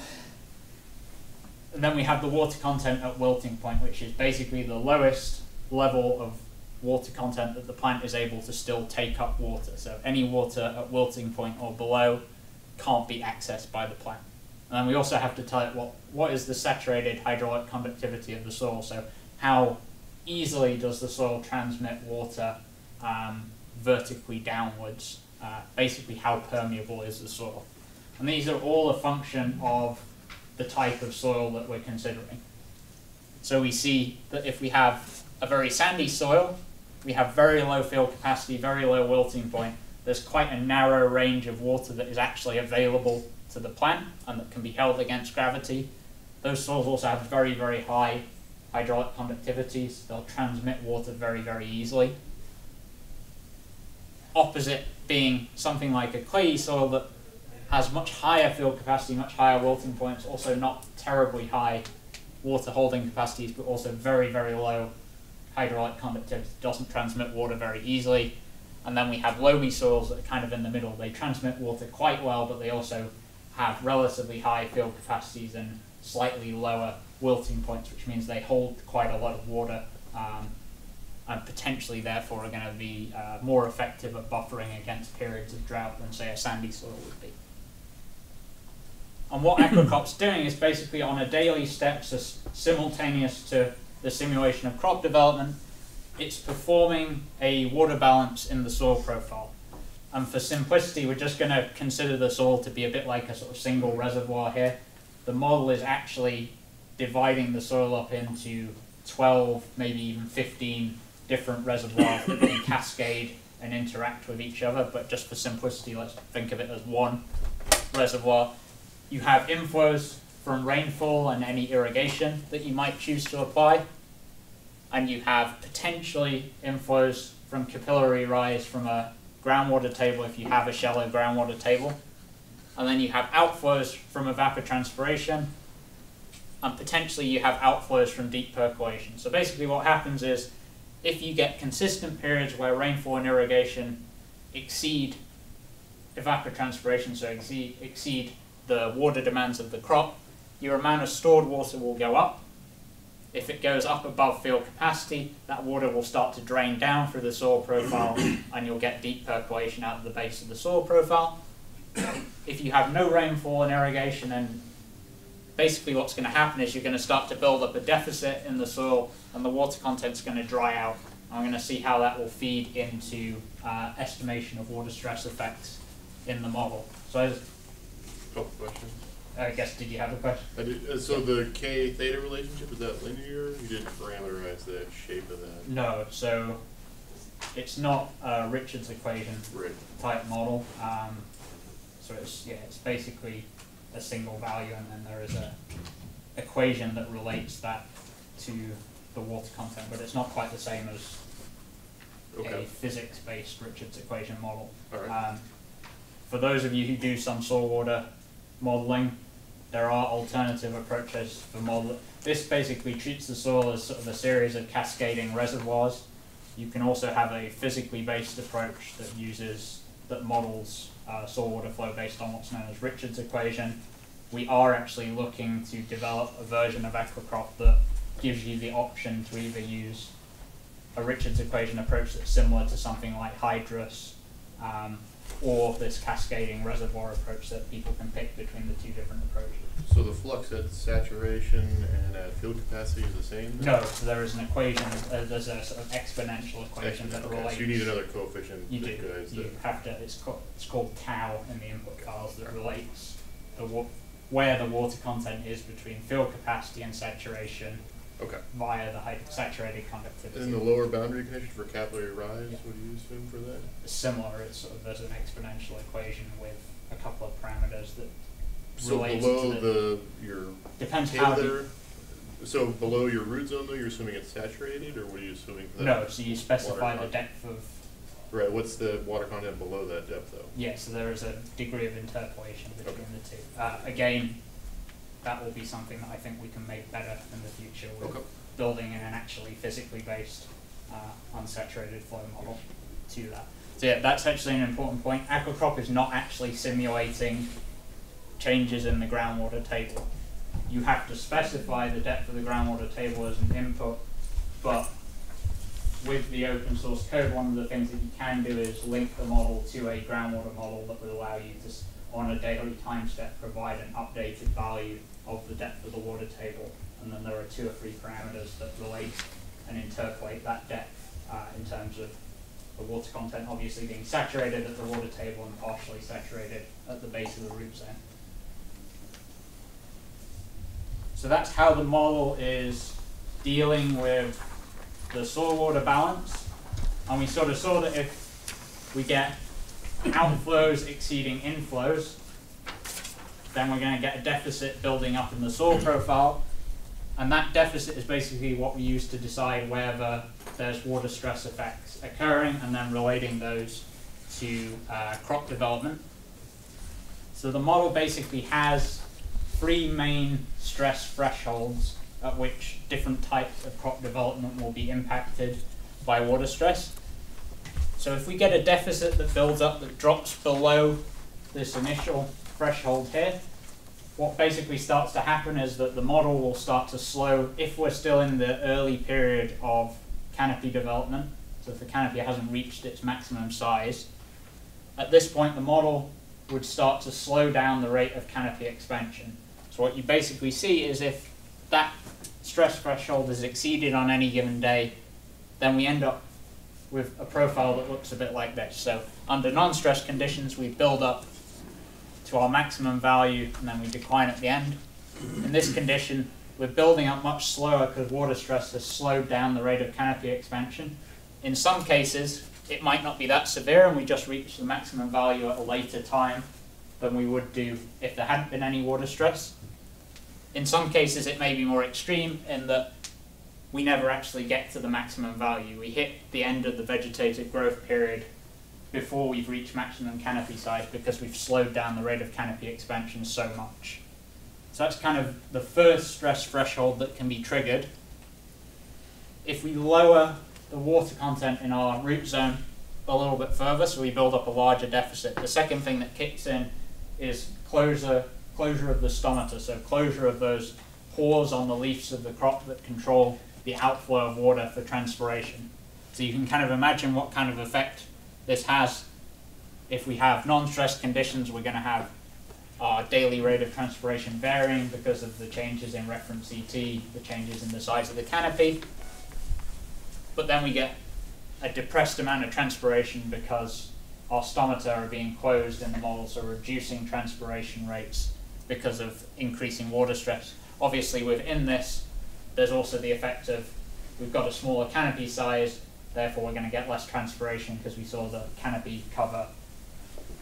[SPEAKER 1] and then we have the water content at wilting point, which is basically the lowest level of water content that the plant is able to still take up water. So any water at wilting point or below can't be accessed by the plant. And then we also have to tell it what, what is the saturated hydraulic conductivity of the soil. So how easily does the soil transmit water um, vertically downwards? Uh, basically, how permeable is the soil? And these are all a function of the type of soil that we're considering. So we see that if we have a very sandy soil, we have very low field capacity, very low wilting point. There's quite a narrow range of water that is actually available to the plant and that can be held against gravity. Those soils also have very, very high hydraulic conductivities. They'll transmit water very, very easily. Opposite being something like a clayey soil that has much higher field capacity, much higher wilting points, also not terribly high water holding capacities, but also very, very low hydraulic conductivity, doesn't transmit water very easily. And then we have loamy soils that are kind of in the middle. They transmit water quite well, but they also have relatively high field capacities and slightly lower wilting points, which means they hold quite a lot of water um, and potentially, therefore, are going to be uh, more effective at buffering against periods of drought than, say, a sandy soil would be. And what Aquacrop's doing is basically on a daily step, so simultaneous to the simulation of crop development, it's performing a water balance in the soil profile. And for simplicity, we're just going to consider the soil to be a bit like a sort of single reservoir here. The model is actually dividing the soil up into 12, maybe even 15 different reservoirs that can cascade and interact with each other, but just for simplicity, let's think of it as one reservoir. You have inflows from rainfall and any irrigation that you might choose to apply, and you have potentially inflows from capillary rise from a groundwater table if you have a shallow groundwater table. And then you have outflows from evapotranspiration, and potentially you have outflows from deep percolation. So basically what happens is if you get consistent periods where rainfall and irrigation exceed evapotranspiration, so exceed, exceed the water demands of the crop, your amount of stored water will go up. If it goes up above field capacity, that water will start to drain down through the soil profile and you'll get deep percolation out of the base of the soil profile. If you have no rainfall and irrigation, then basically what's going to happen is you're going to start to build up a deficit in the soil and the water content's going to dry out. I'm going to see how that will feed into uh, estimation of water stress effects in the model. So
[SPEAKER 5] Couple questions.
[SPEAKER 1] I guess, did you have a question?
[SPEAKER 5] I did, uh, so the K theta relationship, is that linear? You didn't parameterize the shape of that.
[SPEAKER 1] No, so it's not a Richards equation
[SPEAKER 5] Right.
[SPEAKER 1] type model. Um, so it's yeah, it's basically a single value, and then there is a equation that relates that to the water content, but it's not quite the same as a physics-based Richards equation model.
[SPEAKER 5] Alright.
[SPEAKER 1] Um, for those of you who do some soil water modeling, there are alternative approaches for model. This basically treats the soil as sort of a series of cascading reservoirs. You can also have a physically based approach that uses that models uh, soil water flow based on what's known as Richards equation. We are actually looking to develop a version of AquaCrop that gives you the option to either use a Richards equation approach that's similar to something like Hydrus, um, or this cascading reservoir approach that people can pick between the two different approaches.
[SPEAKER 5] So the flux at saturation and at field capacity is the same? then?
[SPEAKER 1] No, so there is an equation, uh, there's a sort of exponential equation that
[SPEAKER 5] Okay,
[SPEAKER 1] relates.
[SPEAKER 5] So you need another coefficient
[SPEAKER 1] You do,
[SPEAKER 5] that guides
[SPEAKER 1] you have to, it's called, it's called tau in the input files that relates the where the water content is between field capacity and saturation
[SPEAKER 5] okay.
[SPEAKER 1] via the saturated conductivity.
[SPEAKER 5] And the lower boundary condition for capillary rise,
[SPEAKER 1] Yeah.
[SPEAKER 5] what do you assume for that?
[SPEAKER 1] Similar, it's sort of, there's an exponential equation with a couple of parameters that
[SPEAKER 5] So below
[SPEAKER 1] to
[SPEAKER 5] the, your
[SPEAKER 1] depends how
[SPEAKER 5] there, so below your root zone though, you're assuming it's saturated, or what are you assuming for that?
[SPEAKER 1] no, so you specify the depth of,
[SPEAKER 5] Right, what's the water content below that depth though?
[SPEAKER 1] yeah, so there is a degree of interpolation between
[SPEAKER 5] Okay.
[SPEAKER 1] the two. Uh, again, that will be something that I think we can make better in the future with
[SPEAKER 5] Okay.
[SPEAKER 1] building in an actually physically based, uh, unsaturated flow model to that. So yeah, that's actually an important point. AquaCrop is not actually simulating changes in the groundwater table. You have to specify the depth of the groundwater table as an input, but with the open source code, one of the things that you can do is link the model to a groundwater model that would allow you to, on a daily time step, provide an updated value of the depth of the water table. And then there are two or three parameters that relate and interpolate that depth uh, in terms of the water content obviously being saturated at the water table and partially saturated at the base of the root zone. So that's how the model is dealing with the soil water balance. And we sort of saw that if we get outflows exceeding inflows, then we're going to get a deficit building up in the soil profile. And that deficit is basically what we use to decide whether there's water stress effects occurring and then relating those to uh, crop development. So the model basically has three main stress thresholds at which different types of crop development will be impacted by water stress. So if we get a deficit that builds up that drops below this initial threshold here, what basically starts to happen is that the model will start to slow if we're still in the early period of canopy development. So if the canopy hasn't reached its maximum size, at this point the model would start to slow down the rate of canopy expansion. So what you basically see is if that stress threshold is exceeded on any given day, then we end up with a profile that looks a bit like this. So under non-stress conditions, we build up to our maximum value and then we decline at the end. In this condition, we're building up much slower because water stress has slowed down the rate of canopy expansion. In some cases, it might not be that severe and we just reach the maximum value at a later time than we would do if there hadn't been any water stress. In some cases, it may be more extreme in that we never actually get to the maximum value. We hit the end of the vegetative growth period before we've reached maximum canopy size because we've slowed down the rate of canopy expansion so much. So that's kind of the first stress threshold that can be triggered. If we lower the water content in our root zone a little bit further, so we build up a larger deficit, the second thing that kicks in is closure, closure of the stomata, so closure of those pores on the leaves of the crop that control the outflow of water for transpiration. So you can kind of imagine what kind of effect this has. If we have non-stressed conditions, we're going to have our daily rate of transpiration varying because of the changes in reference ET, the changes in the size of the canopy. But then we get a depressed amount of transpiration because our stomata are being closed in the model, so reducing transpiration rates because of increasing water stress. Obviously, within this, there's also the effect of we've got a smaller canopy size, therefore we're going to get less transpiration because we saw the canopy cover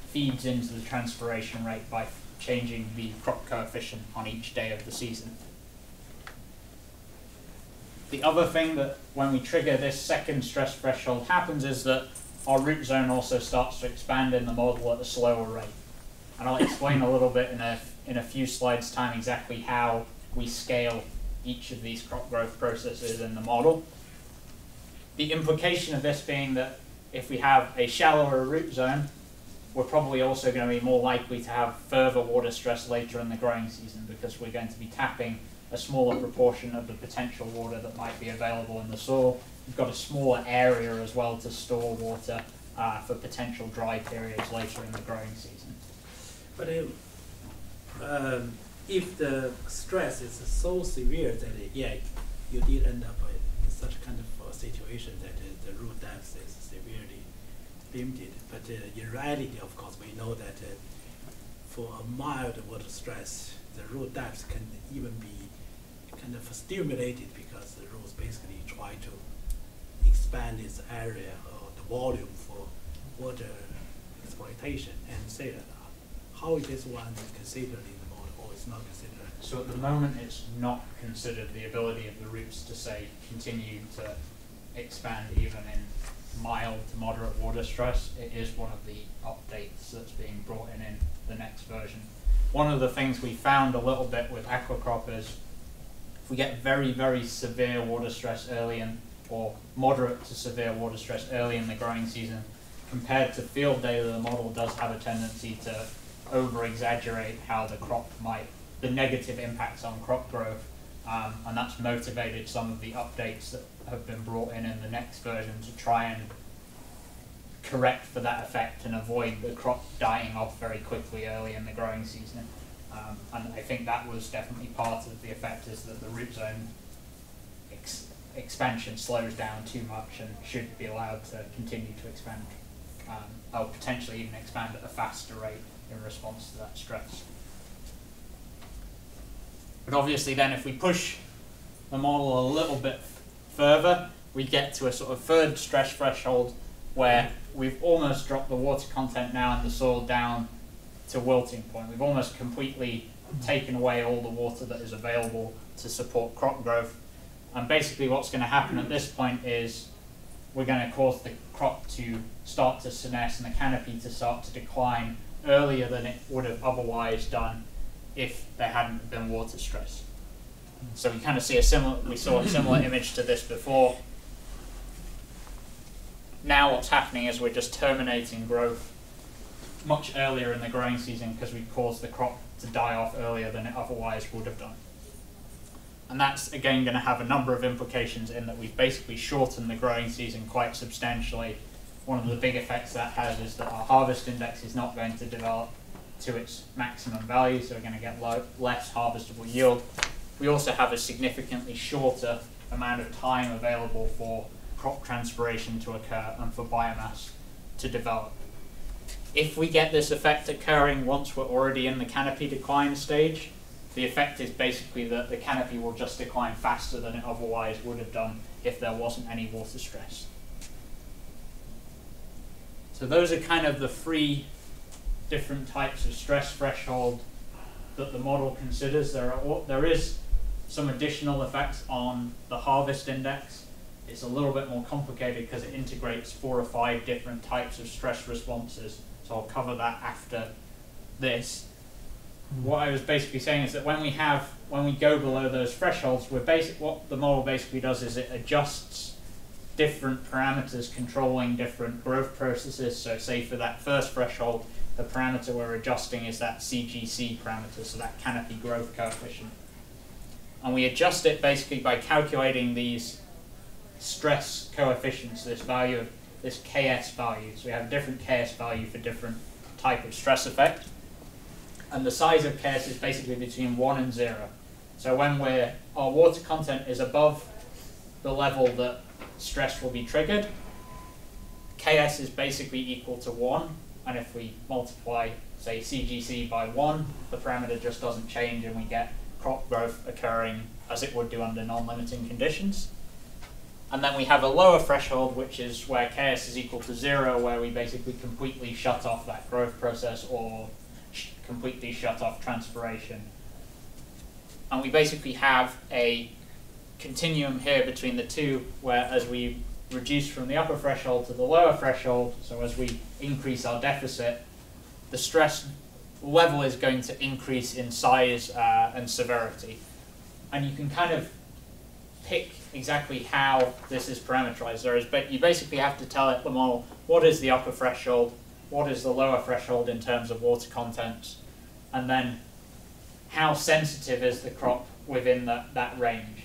[SPEAKER 1] feeds into the transpiration rate by changing the crop coefficient on each day of the season. The other thing that when we trigger this second stress threshold happens is that our root zone also starts to expand in the model at a slower rate. And I'll explain a little bit in a, in a few slides time exactly how we scale each of these crop growth processes in the model. The implication of this being that if we have a shallower root zone, we're probably also going to be more likely to have further water stress later in the growing season because we're going to be tapping a smaller proportion of the potential water that might be available in the soil. We've got a smaller area as well to store water uh, for potential dry periods later in the growing season.
[SPEAKER 3] But if, um, if the stress is so severe that, uh, yeah, you did end up with such kind of situation that the root depth is severely limited. But uh, in reality, of course, we know that uh, for a mild water stress, the root depth can even be kind of stimulated because the roots basically try to expand its area or the volume for water exploitation. And say, uh, how is this one considered in the model or is not considered?
[SPEAKER 1] So at the moment, it's not considered the ability of the roots to say continue to expand even in mild to moderate water stress. It is one of the updates that's being brought in in the next version. One of the things we found a little bit with AquaCrop is if we get very, very severe water stress early in, or moderate to severe water stress early in the growing season, compared to field data, the model does have a tendency to over exaggerate how the crop might, the negative impacts on crop growth. Um, and that's motivated some of the updates that have been brought in in the next version to try and correct for that effect and avoid the crop dying off very quickly early in the growing season. Um, and I think that was definitely part of the effect is that the root zone ex expansion slows down too much and should be allowed to continue to expand, um, or potentially even expand at a faster rate in response to that stress. But obviously then if we push the model a little bit further, we get to a sort of third stress threshold where we've almost dropped the water content now in the soil down to wilting point. We've almost completely taken away all the water that is available to support crop growth. And basically what's going to happen at this point is we're going to cause the crop to start to senesce and the canopy to start to decline earlier than it would have otherwise done if there hadn't been water stress. So we kind of see a similar, we saw a similar image to this before. Now what's happening is we're just terminating growth much earlier in the growing season because we caused the crop to die off earlier than it otherwise would have done. And that's again going to have a number of implications in that we've basically shortened the growing season quite substantially. One of the big effects that has is that our harvest index is not going to develop to its maximum value, so we're going to get low, less harvestable yield. We also have a significantly shorter amount of time available for crop transpiration to occur and for biomass to develop. If we get this effect occurring once we're already in the canopy decline stage, the effect is basically that the canopy will just decline faster than it otherwise would have done if there wasn't any water stress. So those are kind of the three different types of stress threshold that the model considers. There are there is some additional effects on the harvest index. It's a little bit more complicated because it integrates four or five different types of stress responses. So I'll cover that after this. What I was basically saying is that when we have when we go below those thresholds, we're basic what the model basically does is it adjusts different parameters controlling different growth processes. So say for that first threshold, the parameter we're adjusting is that CGC parameter, so that canopy growth coefficient. And we adjust it basically by calculating these stress coefficients, this value of this KS value. So we have a different KS value for different type of stress effect. And the size of KS is basically between 1 and 0. So when we're, our water content is above the level that stress will be triggered, KS is basically equal to 1. And if we multiply, say, CGC by 1, the parameter just doesn't change and we get crop growth occurring as it would do under non-limiting conditions. And then we have a lower threshold, which is where KS is equal to 0, where we basically completely shut off that growth process or sh- completely shut off transpiration. And we basically have a continuum here between the two, where as we reduce from the upper threshold to the lower threshold, so as we increase our deficit, the stress level is going to increase in size uh, and severity. And you can kind of pick exactly how this is parameterized. There is, but you basically have to tell it the model what is the upper threshold, what is the lower threshold in terms of water content, and then how sensitive is the crop within that, that range.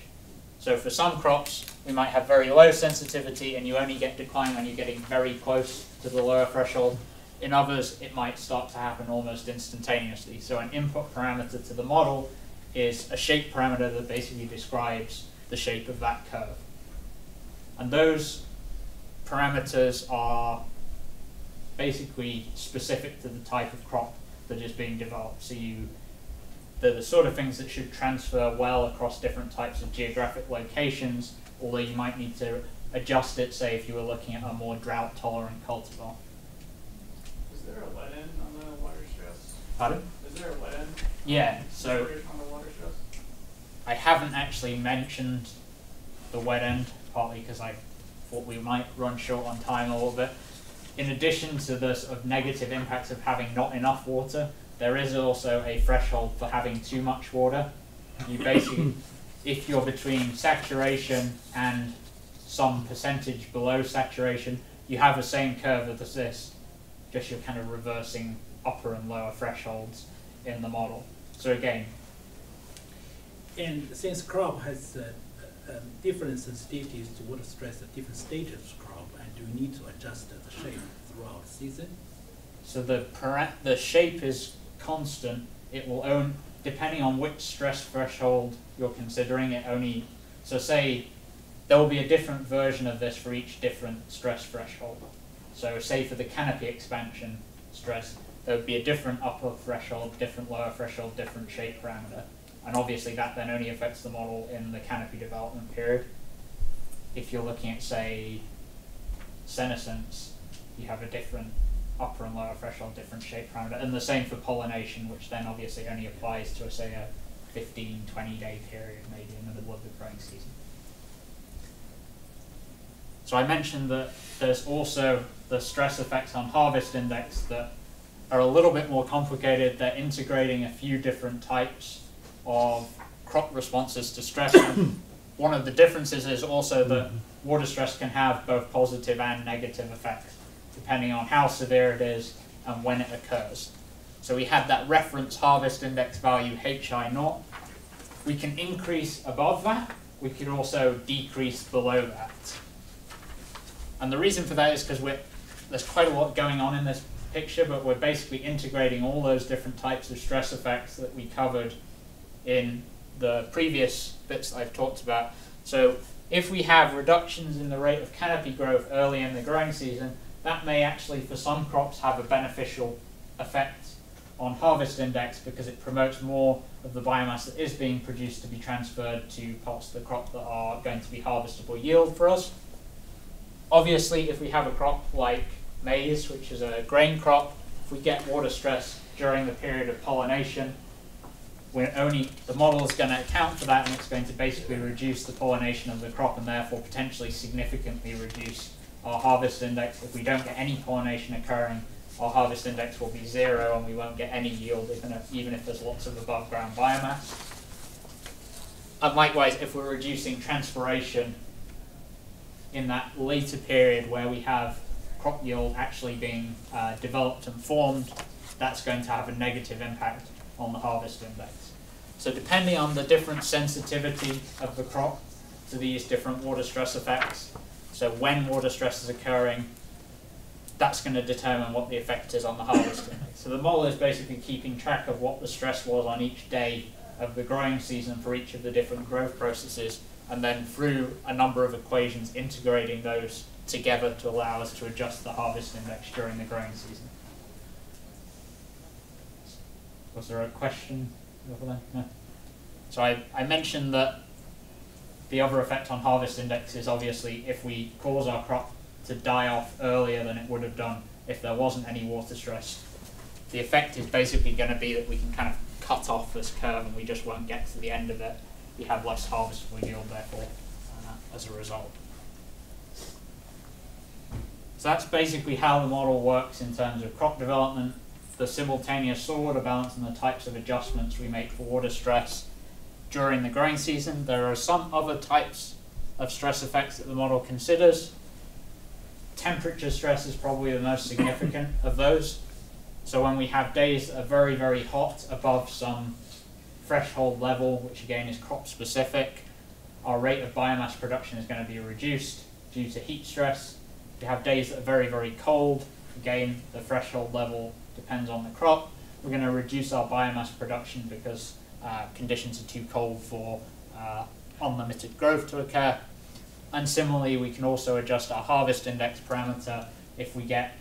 [SPEAKER 1] So for some crops, we might have very low sensitivity and you only get decline when you're getting very close to the lower threshold. In others, it might start to happen almost instantaneously. So an input parameter to the model is a shape parameter that basically describes the shape of that curve. And those parameters are basically specific to the type of crop that is being developed. So you they're the sort of things that should transfer well across different types of geographic locations, although you might need to adjust it, say, if you were looking at a more drought tolerant cultivar.
[SPEAKER 6] Is there a wet end on the water stress?
[SPEAKER 1] Pardon?
[SPEAKER 6] Is there a wet end?
[SPEAKER 1] Yeah, so
[SPEAKER 6] On the water stress?
[SPEAKER 1] I haven't actually mentioned the wet end, partly because I thought we might run short on time a little bit. In addition to the sort of negative impacts of having not enough water, there is also a threshold for having too much water. You basically, if you're between saturation and some percentage below saturation, you have the same curve as this, just you're kind of reversing upper and lower thresholds in the model. So again,
[SPEAKER 3] And since crop has uh, uh, um, different sensitivities to water stress at different stages of crop, and do we need to adjust the shape throughout the season?
[SPEAKER 1] So the the shape is constant. It will own depending on which stress threshold you're considering. It only so say there will be a different version of this for each different stress threshold. So say for the canopy expansion stress, there would be a different upper threshold, different lower threshold, different shape parameter. And obviously that then only affects the model in the canopy development period. If you're looking at say senescence, you have a different upper and lower threshold, different shape parameter, and the same for pollination, which then obviously only applies to, say, a 15, 20 day period, maybe in the middle of the growing season. So I mentioned that there's also the stress effects on harvest index that are a little bit more complicated. They're integrating a few different types of crop responses to stress. One of the differences is also that mm-hmm. water stress can have both positive and negative effects depending on how severe it is and when it occurs. So we have that reference harvest index value HI naught. We can increase above that. We can also decrease below that. And the reason for that is because there's quite a lot going on in this picture, but we're basically integrating all those different types of stress effects that we covered in the previous bits that I've talked about. So if we have reductions in the rate of canopy growth early in the growing season, that may actually, for some crops, have a beneficial effect on harvest index because it promotes more of the biomass that is being produced to be transferred to parts of the crop that are going to be harvestable yield for us. Obviously, if we have a crop like maize, which is a grain crop, if we get water stress during the period of pollination, we're only the model is going to account for that, and it's going to basically reduce the pollination of the crop, and therefore potentially significantly reduce our harvest index. If we don't get any pollination occurring, our harvest index will be zero, and we won't get any yield, even if, even if there's lots of above ground biomass. And likewise, if we're reducing transpiration in that later period where we have crop yield actually being uh, developed and formed, that's going to have a negative impact on the harvest index. So depending on the different sensitivity of the crop to these different water stress effects, so when water stress is occurring, that's going to determine what the effect is on the harvest index. So the model is basically keeping track of what the stress was on each day of the growing season for each of the different growth processes, and then through a number of equations integrating those together to allow us to adjust the harvest index during the growing season. Was there a question over there? No. So I, I mentioned that the other effect on harvest index is obviously if we cause our crop to die off earlier than it would have done if there wasn't any water stress. The effect is basically going to be that we can kind of cut off this curve and we just won't get to the end of it. We have less harvestable yield therefore uh, as a result. So that's basically how the model works in terms of crop development, the simultaneous soil water balance and the types of adjustments we make for water stress during the growing season. There are some other types of stress effects that the model considers. Temperature stress is probably the most significant of those. So when we have days that are very, very hot above some threshold level, which again is crop specific, our rate of biomass production is going to be reduced due to heat stress. If you have days that are very, very cold, again, the threshold level depends on the crop. We're going to reduce our biomass production because uh, conditions are too cold for uh, unlimited growth to occur. And similarly, we can also adjust our harvest index parameter if we get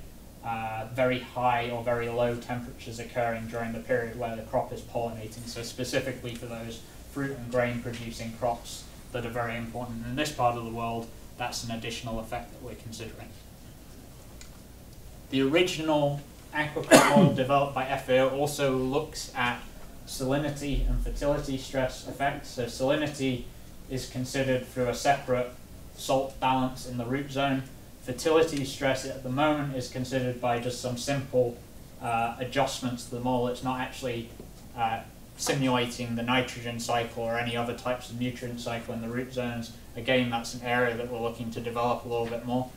[SPEAKER 1] uh, very high or very low temperatures occurring during the period where the crop is pollinating. So specifically for those fruit and grain producing crops that are very important in this part of the world, that's an additional effect that we're considering. The original AquaCrop model developed by FAO also looks at salinity and fertility stress effects. So salinity is considered through a separate salt balance in the root zone. Fertility stress at the moment is considered by just some simple uh, adjustments to the model. It's not actually uh, simulating the nitrogen cycle or any other types of nutrient cycle in the root zones. Again, that's an area that we're looking to develop a little bit more.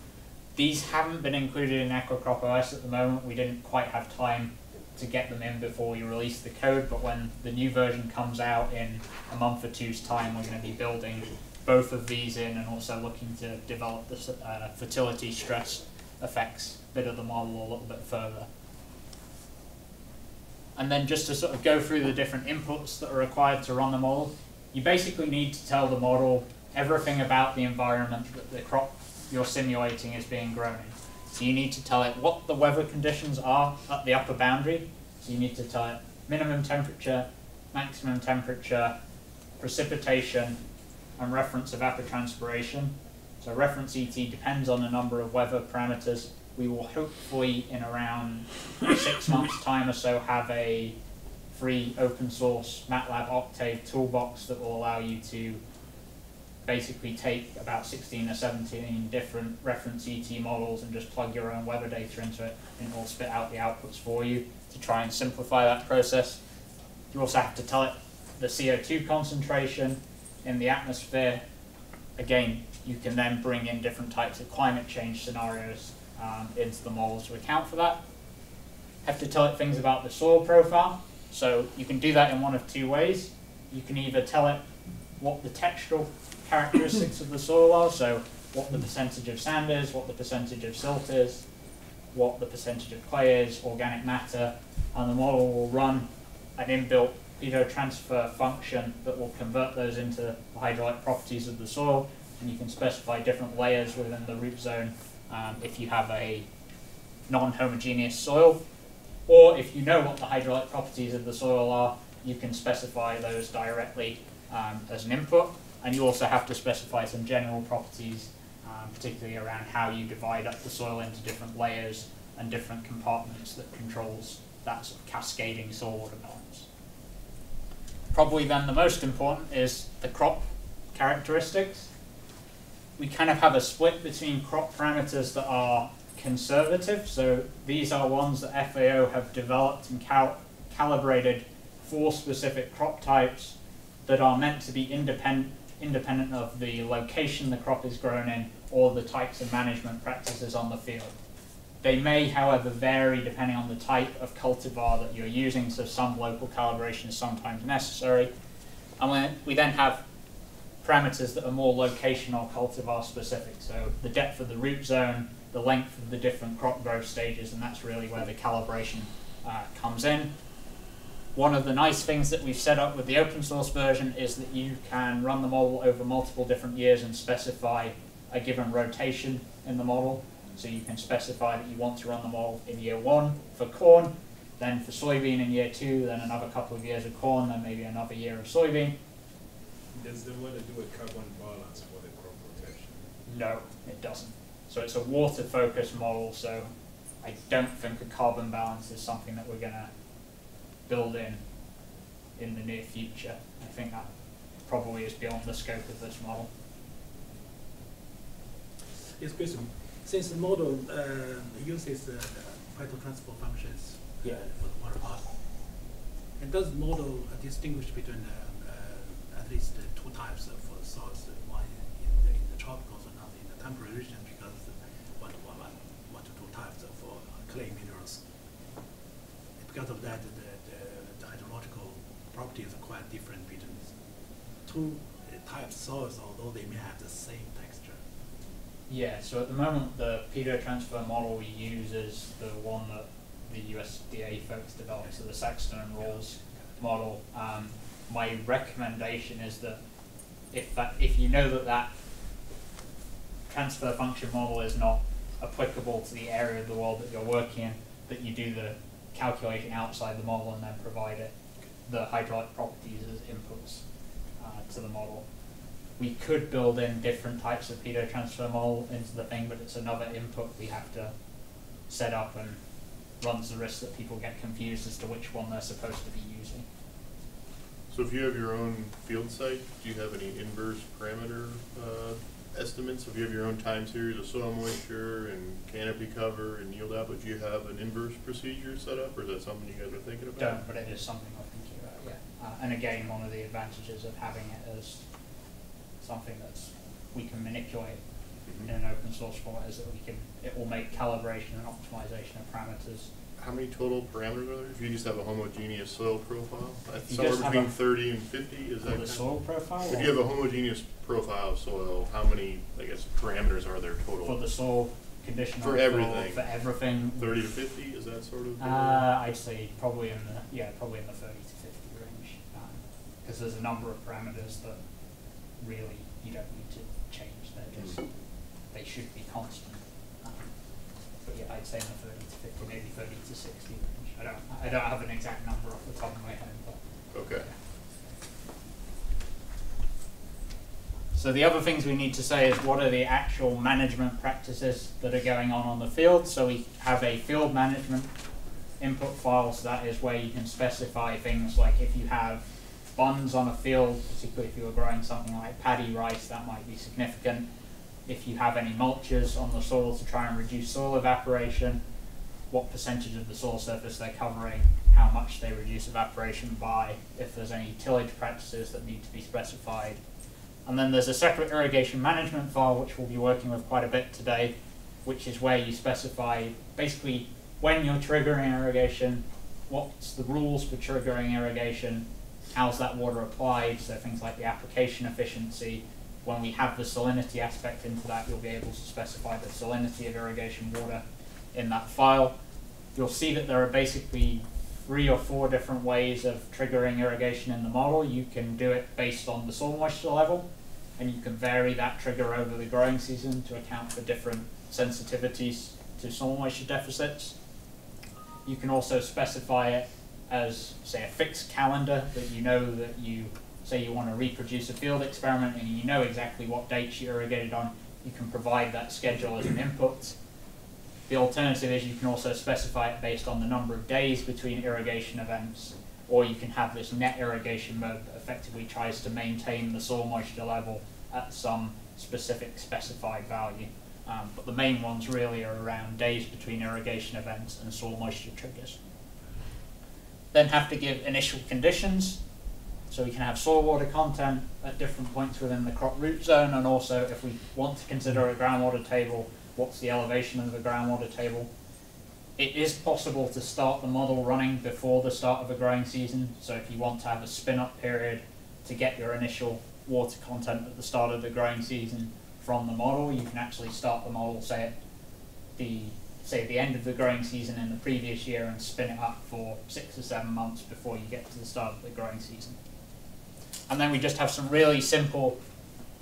[SPEAKER 1] These haven't been included in AquaCrop OS at the moment. We didn't quite have time to get them in before we release the code, but when the new version comes out in a month or two's time, we're going to be building both of these in and also looking to develop the uh, fertility stress effects bit of the model a little bit further. And then just to sort of go through the different inputs that are required to run the model, you basically need to tell the model everything about the environment that the crop you're simulating is being grown in. So you need to tell it what the weather conditions are at the upper boundary. So you need to tell it minimum temperature, maximum temperature, precipitation, and reference evapotranspiration. So reference ET depends on a number of weather parameters. We will hopefully in around six months time or so have a free open source MATLAB Octave toolbox that will allow you to basically take about 16 or 17 different reference ET models and just plug your own weather data into it and it will spit out the outputs for you to try and simplify that process. You also have to tell it the CO2 concentration in the atmosphere. Again, you can then bring in different types of climate change scenarios um, into the model to account for that. Have to tell it things about the soil profile. So you can do that in one of two ways. You can either tell it what the textural characteristics of the soil are, so what the percentage of sand is, what the percentage of silt is, what the percentage of clay is, organic matter, and the model will run an inbuilt transfer function that will convert those into the hydraulic properties of the soil, and you can specify different layers within the root zone um, if you have a non-homogeneous soil. Or if you know what the hydraulic properties of the soil are, you can specify those directly um, as an input. And you also have to specify some general properties, um, particularly around how you divide up the soil into different layers and different compartments that controls that sort of cascading soil water. Probably then the most important is the crop characteristics. We kind of have a split between crop parameters that are conservative, so these are ones that FAO have developed and cal- calibrated for specific crop types that are meant to be independent independent of the location the crop is grown in or the types of management practices on the field. They may, however, vary depending on the type of cultivar that you're using, so some local calibration is sometimes necessary. And we then have parameters that are more location or cultivar specific, so the depth of the root zone, the length of the different crop growth stages, and that's really where the calibration uh, comes in. One of the nice things that we've set up with the open source version is that you can run the model over multiple different years and specify a given rotation in the model. So you can specify that you want to run the model in year one for corn, then for soybean in year two, then another couple of years of corn, then maybe another year of soybean.
[SPEAKER 7] Does the model do a carbon balance for the crop protection?
[SPEAKER 1] No, it doesn't. So it's a water focused model, so I don't think a carbon balance is something that we're going to build in in the near future. I think that probably is beyond the scope of this model.
[SPEAKER 3] Yes, question. Since the model uh, uses uh, pedotransfer functions uh,
[SPEAKER 1] Yeah.
[SPEAKER 3] for the water part, and does the model uh, distinguish between uh, uh, at least uh, two types of uh, soils, uh, one in the, in the tropical and another in the temperate region, because one, one, one, one to two types of uh, clay minerals. Because of that, the, the, the hydrological properties are quite different between two types of soils, although they may have the same.
[SPEAKER 1] Yeah, so at the moment, the pedo transfer model we use is the one that the USDA folks developed, so the Saxton and Rawls model. Um, my recommendation is that if that, if you know that that transfer function model is not applicable to the area of the world that you're working in, that you do the calculation outside the model and then provide it the hydraulic properties as inputs uh, to the model we could build in different types of pedo transfer model into the thing, but it's another input we have to set up and runs the risk that people get confused as to which one they're supposed to be using.
[SPEAKER 5] So if you have your own field site, do you have any inverse parameter uh, estimates? If you have your own time series of soil moisture and canopy cover and yield output, do you have an inverse procedure set up, or is that something you guys are thinking about?
[SPEAKER 1] Don't, but it is something I'm thinking about, yeah. Uh, and again, one of the advantages of having it as something that's, we can manipulate in an open source format is that we can, it will make calibration and optimization of parameters
[SPEAKER 5] How many total parameters are there? If you just have a homogeneous soil profile, somewhere between thirty and fifty, is that
[SPEAKER 1] for the soil profile.
[SPEAKER 5] If you have a homogeneous profile of soil, how many, I guess, parameters are there total?
[SPEAKER 1] For the soil condition.
[SPEAKER 5] For everything.
[SPEAKER 1] For everything.
[SPEAKER 5] Thirty to fifty, is that sort of?
[SPEAKER 1] Uh, I'd say probably in the, yeah, probably in the thirty to fifty range. Because there's a number of parameters that really you don't need to change, they're just,
[SPEAKER 5] Mm.
[SPEAKER 1] they should be constant. Um, But yeah, I'd say in the thirty to fifty, maybe thirty to sixty range. I don't, I don't have an exact number off the top of my head, but.
[SPEAKER 5] Okay.
[SPEAKER 1] So the other things we need to say is what are the actual management practices that are going on on the field. So we have a field management input file. So that is where you can specify things like if you have bunds on a field, particularly if you were growing something like paddy rice, that might be significant. If you have any mulches on the soil to try and reduce soil evaporation, what percentage of the soil surface they're covering, how much they reduce evaporation by, if there's any tillage practices that need to be specified, and then there's a separate irrigation management file, which we'll be working with quite a bit today, which is where you specify basically when you're triggering irrigation, what's the rules for triggering irrigation, how's that water applied, so things like the application efficiency. When we have the salinity aspect into that, you'll be able to specify the salinity of irrigation water in that file. You'll see that there are basically three or four different ways of triggering irrigation in the model. You can do it based on the soil moisture level, and you can vary that trigger over the growing season to account for different sensitivities to soil moisture deficits. You can also specify it as, say, a fixed calendar that you know that you, say you want to reproduce a field experiment and you know exactly what dates you irrigated on. You can provide that schedule as an input. The alternative is you can also specify it based on the number of days between irrigation events, or you can have this net irrigation mode that effectively tries to maintain the soil moisture level at some specific specified value. Um, but the main ones really are around days between irrigation events and soil moisture triggers. Then have to give initial conditions, so we can have soil water content at different points within the crop root zone, and also if we want to consider a groundwater table, what's the elevation of the groundwater table. It is possible to start the model running before the start of a growing season, so if you want to have a spin up period to get your initial water content at the start of the growing season from the model, you can actually start the model, say at the say the end of the growing season in the previous year and spin it up for six or seven months before you get to the start of the growing season. And then we just have some really simple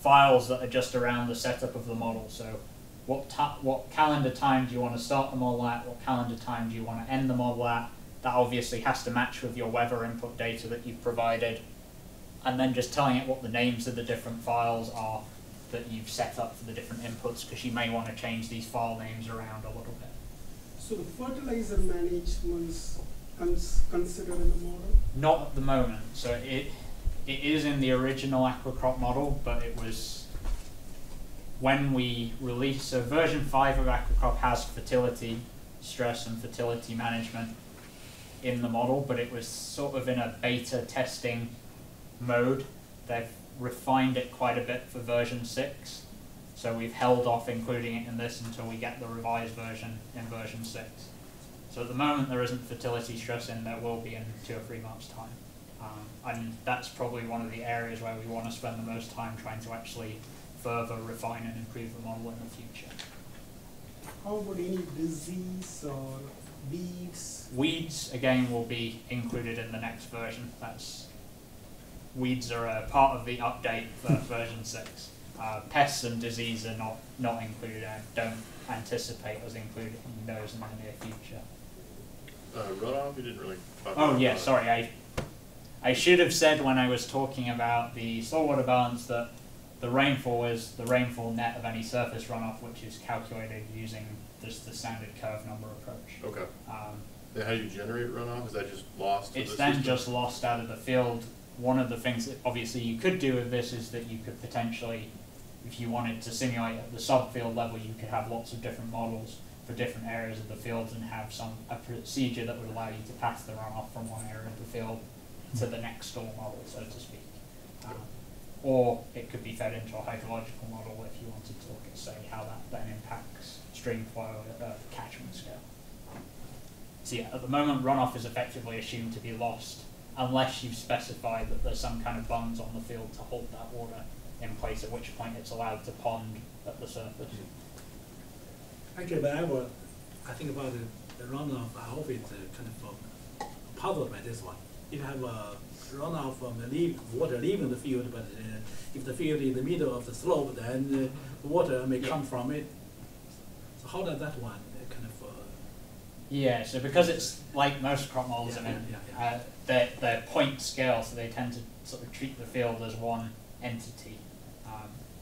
[SPEAKER 1] files that are just around the setup of the model. So what, what calendar time do you want to start the model at? What calendar time do you want to end the model at? That obviously has to match with your weather input data that you've provided. And then just telling it what the names of the different files are that you've set up for the different inputs because you may want to change these file names around a little.
[SPEAKER 8] So the fertilizer management's cons- considered in the model?
[SPEAKER 1] Not at the moment. So it it is in the original AquaCrop model, but it was when we released so version five of AquaCrop has fertility stress and fertility management in the model, but it was sort of in a beta testing mode. They've refined it quite a bit for version six. So we've held off including it in this until we get the revised version in version six. So at the moment there isn't fertility stress in, there will be in two or three months' time. Um, and that's probably one of the areas where we want to spend the most time trying to actually further refine and improve the model in the future.
[SPEAKER 8] How about any disease or weeds?
[SPEAKER 1] Weeds again will be included in the next version. That's weeds are a part of the update for version six. Uh, pests and disease are not not included. I don't anticipate us including those in the near future.
[SPEAKER 5] Uh, runoff, you didn't really
[SPEAKER 1] Oh yeah, sorry. I I should have said when I was talking about the soil water balance that the rainfall is the rainfall net of any surface runoff, which is calculated using just the standard curve number approach.
[SPEAKER 5] Okay.
[SPEAKER 1] Um,
[SPEAKER 5] how do you generate runoff? Is that just lost
[SPEAKER 1] it's
[SPEAKER 5] the
[SPEAKER 1] then
[SPEAKER 5] system?
[SPEAKER 1] just lost out of the field. One of the things that obviously you could do with this is that you could potentially, if you wanted to simulate at the subfield level, you could have lots of different models for different areas of the fields and have some a procedure that would allow you to pass the runoff from one area of the field to the next store model, so to speak. Um, or it could be fed into a hydrological model if you wanted to look at, say, how that then impacts stream flow at a catchment scale. So yeah, at the moment runoff is effectively assumed to be lost unless you've specified that there's some kind of bunds on the field to hold that water in place, at which point it's allowed to pond at the surface.
[SPEAKER 3] Actually, but I will, I think about the, the runoff, I hope it's uh, kind of puzzled by this one. If you have a runoff from the leave, water leaving the field, but uh, if the field is in the middle of the slope, then uh, water may come from it. So how does that one uh, kind of, uh,
[SPEAKER 1] Yeah, so because it's like most crop models, I
[SPEAKER 3] Yeah,
[SPEAKER 1] mean,
[SPEAKER 3] yeah, yeah,
[SPEAKER 1] uh, they're, they're point scale, so they tend to sort of treat the field as one entity.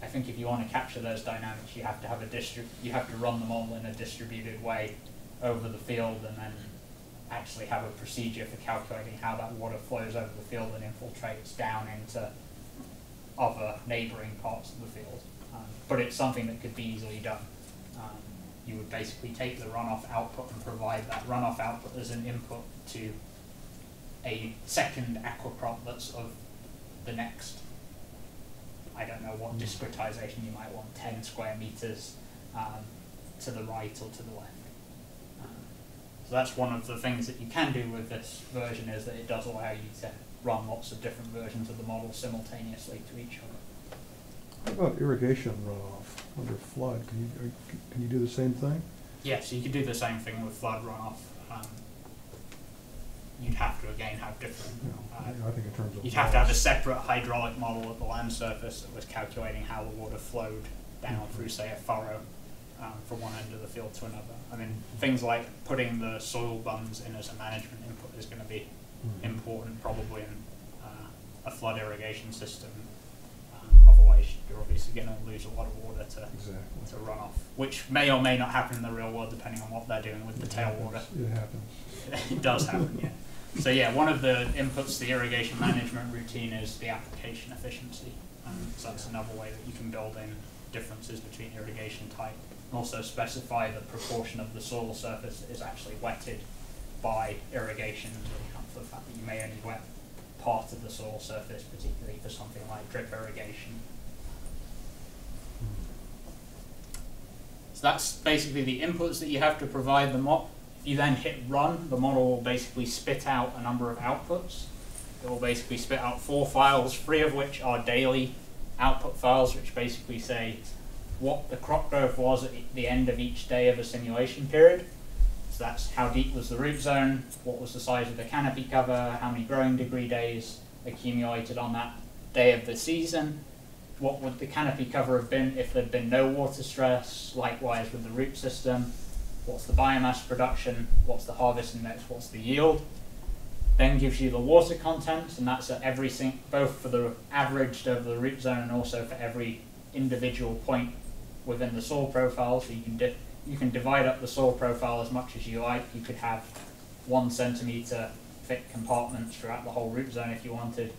[SPEAKER 1] I think if you want to capture those dynamics, you have to have a distrib- you have to run the model in a distributed way over the field, and then actually have a procedure for calculating how that water flows over the field and infiltrates down into other neighbouring parts of the field. Um, but it's something that could be easily done. Um, you would basically take the runoff output and provide that runoff output as an input to a second AquaCrop that's of the next, I don't know what discretization you might want, 10 square meters um, to the right or to the left. Um, so that's one of the things that you can do with this version is that it does allow you to run lots of different versions of the model simultaneously to each other.
[SPEAKER 4] What about irrigation runoff under flood? Can you, can you do the same thing?
[SPEAKER 1] Yeah, so you can do the same thing with flood runoff. Um, you'd have to again have different. Uh,
[SPEAKER 4] I think in terms of.
[SPEAKER 1] you'd have to have a separate hydraulic model at the land surface that was calculating how the water flowed down through, say, a furrow um, from one end of the field to another. I mean, things like putting the soil bunds in as a management input is going to be important probably in uh, a flood irrigation system. Um, otherwise, you're obviously going to lose a lot of water to,
[SPEAKER 4] Exactly.
[SPEAKER 1] to run off, which may or may not happen in the real world depending on what they're doing with the tailwater.
[SPEAKER 4] It happens.
[SPEAKER 1] it does happen, yeah. So yeah, one of the inputs to the irrigation management routine is the application efficiency. Um, so that's another way that you can build in differences between irrigation type. And also specify the proportion of the soil surface that is actually wetted by irrigation to account for the fact that you may only wet part of the soil surface, particularly for something like drip irrigation. So that's basically the inputs that you have to provide the model. You then hit run, the model will basically spit out a number of outputs. It will basically spit out four files, three of which are daily output files, which basically say what the crop growth was at the end of each day of a simulation period. So that's how deep was the root zone, what was the size of the canopy cover, how many growing degree days accumulated on that day of the season, what would the canopy cover have been if there'd been no water stress, likewise with the root system, what's the biomass production, what's the harvest index, what's the yield. Then gives you the water content, and that's at every sing- both for the averaged over the root zone and also for every individual point within the soil profile. So you can you can divide up the soil profile as much as you like. You could have one centimeter thick compartments throughout the whole root zone if you wanted.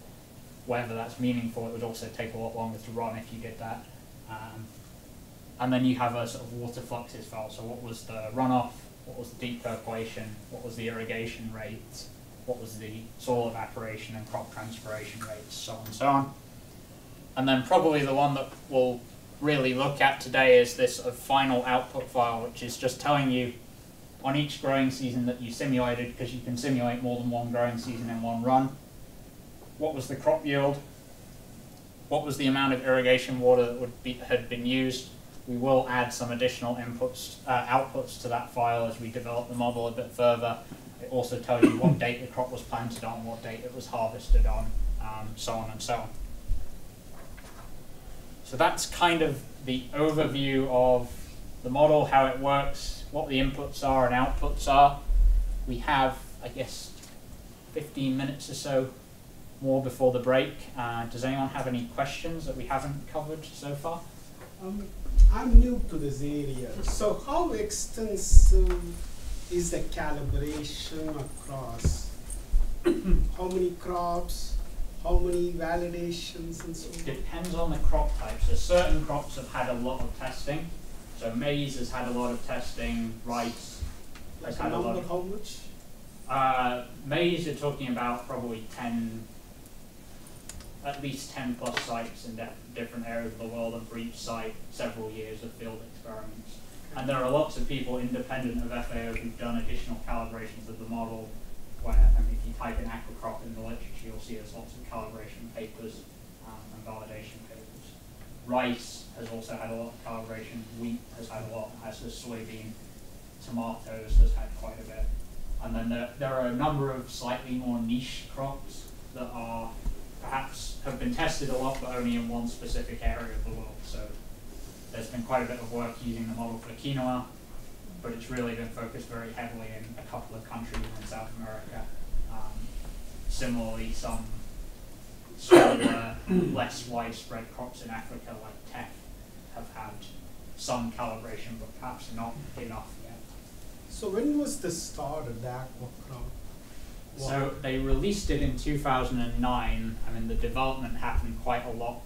[SPEAKER 1] Whether that's meaningful, it would also take a lot longer to run if you did that. Um, and then you have a sort of water fluxes file. So what was the runoff? What was the deep percolation? What was the irrigation rate? What was the soil evaporation and crop transpiration rates? So on and so on. And then probably the one that we'll really look at today is this sort of final output file, which is just telling you on each growing season that you simulated, because you can simulate more than one growing season in one run. What was the crop yield? What was the amount of irrigation water that would be, had been used? We will add some additional inputs, uh, outputs to that file as we develop the model a bit further. It also tells you what date the crop was planted on, what date it was harvested on, um, so on and so on. So that's kind of the overview of the model, how it works, what the inputs are and outputs are. We have, I guess, 15 minutes or so more before the break. Uh, does anyone have any questions that we haven't covered so far?
[SPEAKER 8] Um, I'm new to this area, so how extensive is the calibration across? how many crops, how many validations and so on?
[SPEAKER 1] depends on the crop type. So certain crops have had a lot of testing. So maize has had a lot of testing, rice
[SPEAKER 8] Like
[SPEAKER 1] has had a lot of
[SPEAKER 8] how much?
[SPEAKER 1] Uh, maize, you're talking about probably 10, at least 10 plus sites in different areas of the world, and for each site, several years of field experiments. And there are lots of people independent of FAO who've done additional calibrations of the model, where, I mean, if you type in AquaCrop in the literature, you'll see there's lots of calibration papers um, and validation papers. Rice has also had a lot of calibration, wheat has had a lot, as has soybean, tomatoes has had quite a bit. And then there, there are a number of slightly more niche crops that are perhaps have been tested a lot, but only in one specific area of the world. So there's been quite a bit of work using the model for quinoa, but it's really been focused very heavily in a couple of countries in South America. Um, similarly, some smaller, less widespread crops in Africa, like teff, have had some calibration, but perhaps not enough yet.
[SPEAKER 8] So when was this started, the aqua crop?
[SPEAKER 1] So they released it in 2009. I mean, the development happened quite a lot,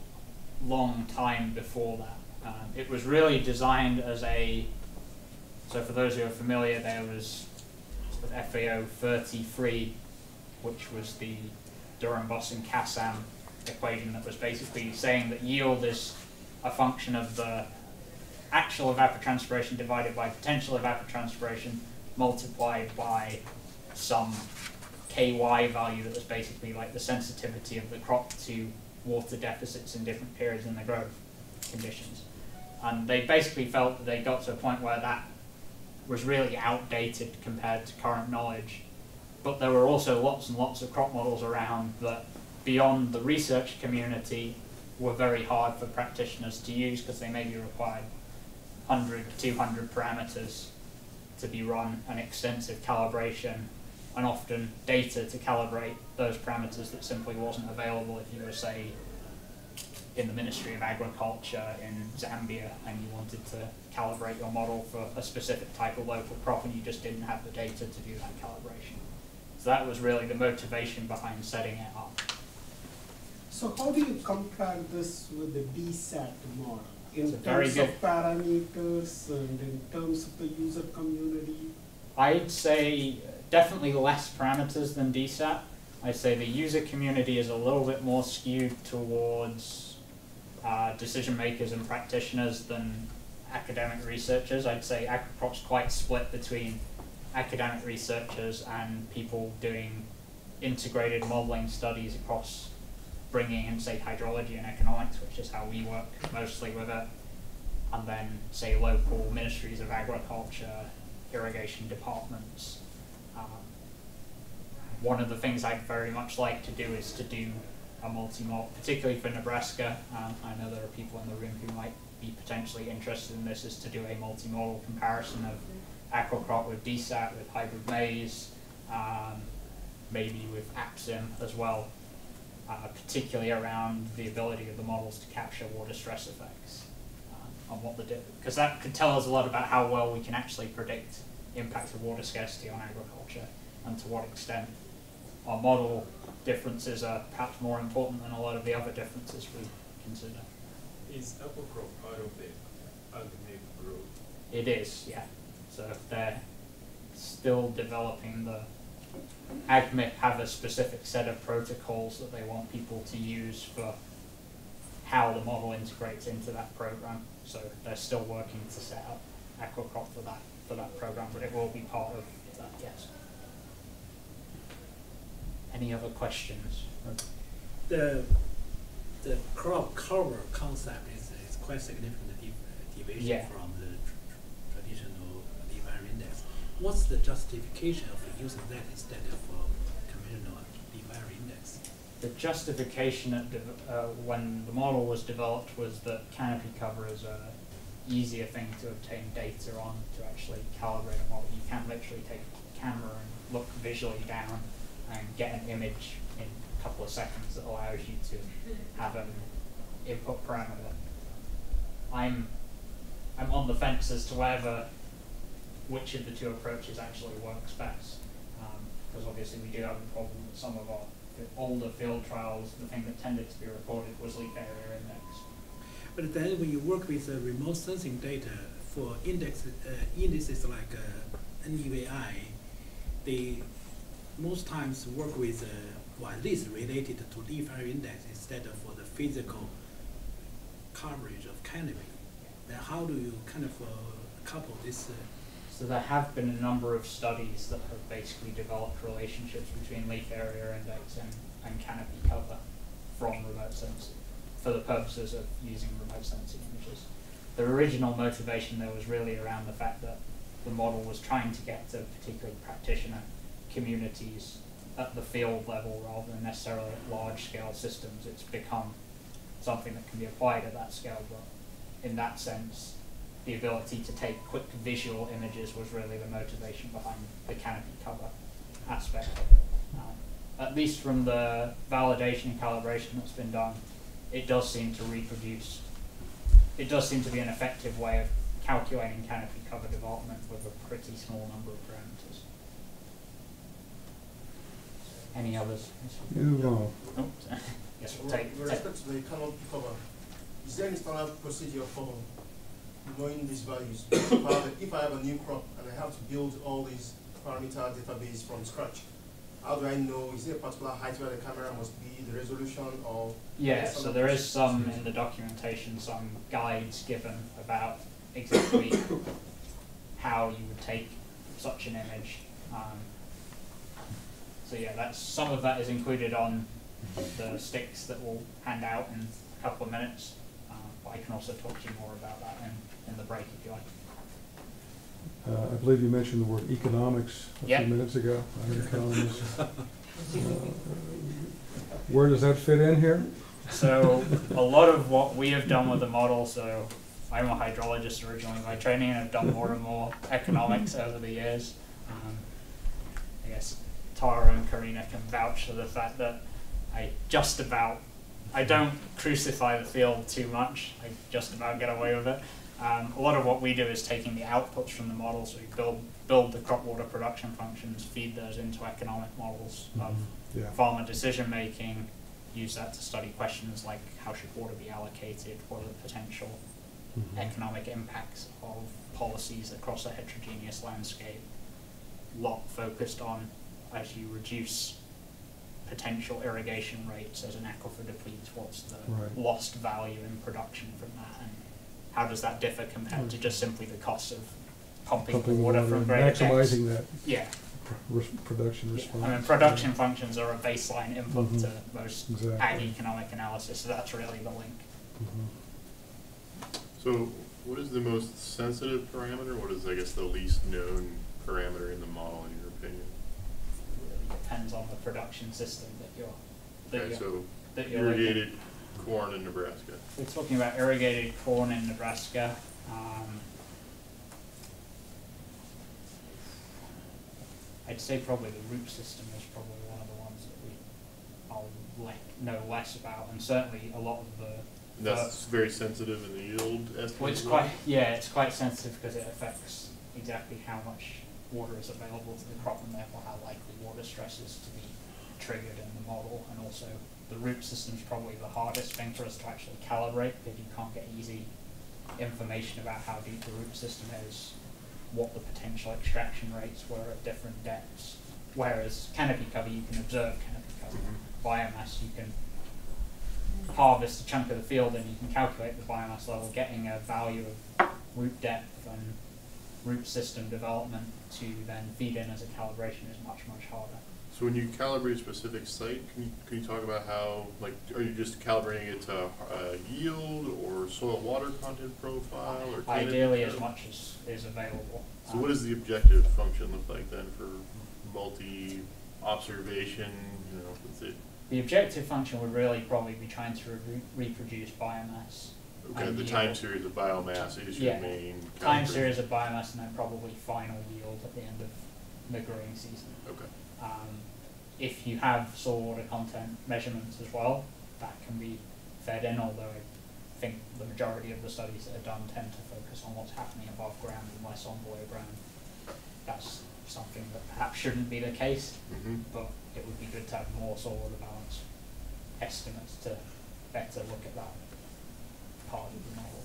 [SPEAKER 1] long time before that. Um, it was really designed as a. So for those who are familiar, there was the FAO 33, which was the Doorenbos and Kassam equation that was basically saying that yield is a function of the actual evapotranspiration divided by potential evapotranspiration multiplied by some ky value that was basically like the sensitivity of the crop to water deficits in different periods in the growth conditions. And they basically felt that they got to a point where that was really outdated compared to current knowledge. But there were also lots and lots of crop models around that, beyond the research community, were very hard for practitioners to use because they may be required 100, 200 parameters to be run, and extensive calibration, and often data to calibrate those parameters that simply wasn't available if you were, say, in the Ministry of Agriculture in Zambia and you wanted to calibrate your model for a specific type of local crop and you just didn't have the data to do that calibration. So that was really the motivation behind setting it up.
[SPEAKER 8] So how do you compare this with the DSSAT model? In
[SPEAKER 1] It's a very
[SPEAKER 8] terms
[SPEAKER 1] good-
[SPEAKER 8] of parameters and in terms of the user community?
[SPEAKER 1] I'd say definitely less parameters than DSSAT. I'd say the user community is a little bit more skewed towards uh, decision makers and practitioners than academic researchers. I'd say AquaCrop's quite split between academic researchers and people doing integrated modeling studies across bringing in, say, hydrology and economics, which is how we work mostly with it, and then, say, local ministries of agriculture, irrigation departments. One of the things I'd very much like to do is to do a multi-model, particularly for Nebraska. Um, I know there are people in the room who might be potentially interested in this, is to do a multi-model comparison of AquaCrop with DSSAT, with hybrid maize, um, maybe with APSIM as well, uh, particularly around the ability of the models to capture water stress effects um, on what the because that could tell us a lot about how well we can actually predict impact of water scarcity on agriculture and to what extent our model differences are perhaps more important than a lot of the other differences we consider.
[SPEAKER 7] Is AquaCrop part of the AgMIP group?
[SPEAKER 1] It is, yeah. So if they're still developing the AgMIP have a specific set of protocols that they want people to use for how the model integrates into that program. So they're still working to set up AquaCrop for that for that program, but it will be part of that, yes. Any other questions?
[SPEAKER 3] The, the crop cover concept is, is quite significant dev- deviation
[SPEAKER 1] Yeah.
[SPEAKER 3] from the tr- tr- traditional area index. What's the justification of using that instead of uh, conventional area index?
[SPEAKER 1] The justification uh, when the model was developed was that canopy cover is a easier thing to obtain data on to actually calibrate a model. You can literally take a camera and look visually down and get an image in a couple of seconds that allows you to have an input parameter. I'm I'm on the fence as to whether which of the two approaches actually works best. Because obviously we do have a problem with some of our older field trials, the thing that tended to be reported was leaf area index.
[SPEAKER 3] But then when you work with uh, remote sensing data for index, uh, indices like uh, NDVI, they most times work with, uh, at least related to leaf area index instead of for the physical coverage of canopy. Then how do you kind of uh, couple this? Uh,
[SPEAKER 1] So there have been a number of studies that have basically developed relationships between leaf area index and, and canopy cover from remote sensing for the purposes of using remote sensing images. The original motivation there was really around the fact that the model was trying to get to particular practitioner communities at the field level rather than necessarily at large scale systems. It's become something that can be applied at that scale, but in that sense, the ability to take quick visual images was really the motivation behind the canopy cover aspect of it. Um, at least from the validation and calibration that's been done, it does seem to reproduce, it does seem to be an effective way of calculating canopy cover development with a pretty small number of parameters. Any others?
[SPEAKER 4] Move on.
[SPEAKER 1] Oh, yes, we'll take,
[SPEAKER 9] With
[SPEAKER 1] take-
[SPEAKER 9] respect to the canopy cover, is there any standard procedure for knowing these values? If I have a- If I have a new crop and I have to build all these parameter database from scratch, how do I know, is there a particular height where the camera must be, the resolution, or?
[SPEAKER 1] Yeah, so
[SPEAKER 9] of
[SPEAKER 1] there
[SPEAKER 9] the
[SPEAKER 1] is some in the documentation, some guides given about exactly how you would take such an image. Um, so yeah, that's, some of that is included on the sticks that we'll hand out in a couple of minutes. Um, but I can also talk to you more about that in, in the break if you like.
[SPEAKER 4] Uh, I believe you mentioned the word economics a
[SPEAKER 1] Yeah.
[SPEAKER 4] few minutes ago. I'm an economist. Uh, Where does that fit in here?
[SPEAKER 1] So a lot of what we have done with the model, so I'm a hydrologist originally by training and I've done more and more economics over the years. Um, I guess Tara and Karina can vouch for the fact that I just about, I don't crucify the field too much. I just about get away with it. Um, a lot of what we do is taking the outputs from the models. so we build build the crop water production functions, feed those into economic models of
[SPEAKER 4] Mm-hmm. Yeah.
[SPEAKER 1] farmer decision making, use that to study questions like how should water be allocated, what are the potential
[SPEAKER 4] Mhm.
[SPEAKER 1] economic impacts of policies across a heterogeneous landscape. Lot focused on as you reduce potential irrigation rates as an aquifer depletes, what's the
[SPEAKER 4] Right.
[SPEAKER 1] lost value in production from that, and how does that differ compared to just simply the cost of pumping,
[SPEAKER 4] Pumping
[SPEAKER 1] the water
[SPEAKER 4] water
[SPEAKER 1] from
[SPEAKER 4] and
[SPEAKER 1] greater depths?
[SPEAKER 4] maximizing that
[SPEAKER 1] Yeah,
[SPEAKER 4] pr- res- production
[SPEAKER 1] yeah.
[SPEAKER 4] response.
[SPEAKER 1] I mean, production functions are a baseline input
[SPEAKER 4] Mhm.
[SPEAKER 1] to most
[SPEAKER 4] Exactly.
[SPEAKER 1] ag economic analysis, so that's really the link.
[SPEAKER 4] Mhm.
[SPEAKER 5] So what is the most sensitive parameter? What is, I guess, the least known parameter in the model, in your opinion?
[SPEAKER 1] really depends on the production system that you're, that you're,
[SPEAKER 5] so
[SPEAKER 1] that you're looking-
[SPEAKER 5] irrigated corn in Nebraska.
[SPEAKER 1] We're talking about irrigated corn in Nebraska. Um, I'd say probably the root system is probably one of the ones that we know less about, and certainly a lot of the.
[SPEAKER 5] And that's very sensitive in the yield estimate?
[SPEAKER 1] Well, it's
[SPEAKER 5] as well?
[SPEAKER 1] quite yeah, it's quite sensitive because it affects exactly how much water is available to the crop and therefore how likely water stress is to be triggered in the model. And also, the root system is probably the hardest thing for us to actually calibrate because you can't get easy information about how deep the root system is, what the potential extraction rates were at different depths. Whereas canopy cover, you can observe canopy cover.
[SPEAKER 5] Mhm.
[SPEAKER 1] Biomass, you can harvest a chunk of the field and you can calculate the biomass level, getting a value of root depth and root system development to then feed in as a calibration is much, much harder.
[SPEAKER 5] So when you calibrate a specific site, can you, can you talk about how, like, are you just calibrating it to uh, yield or soil water content profile or?
[SPEAKER 1] Ideally, as much as is available.
[SPEAKER 5] So what
[SPEAKER 1] Um,
[SPEAKER 5] does the objective function look like then for multi-observation, you know,
[SPEAKER 1] The objective function would really probably be trying to re- reproduce biomass.
[SPEAKER 5] Okay, the
[SPEAKER 1] yield.
[SPEAKER 5] time series of biomass is your
[SPEAKER 1] Yeah.
[SPEAKER 5] main.
[SPEAKER 1] Time series of biomass and then probably final yield at the end of the growing season.
[SPEAKER 5] Okay,
[SPEAKER 1] Um, if you have soil water content measurements as well, that can be fed in, although I think the majority of the studies that are done tend to focus on what's happening above ground and less on below ground. That's something that perhaps shouldn't be the case,
[SPEAKER 5] mm-hmm,
[SPEAKER 1] but it would be good to have more soil water balance estimates to better look at that part of the model.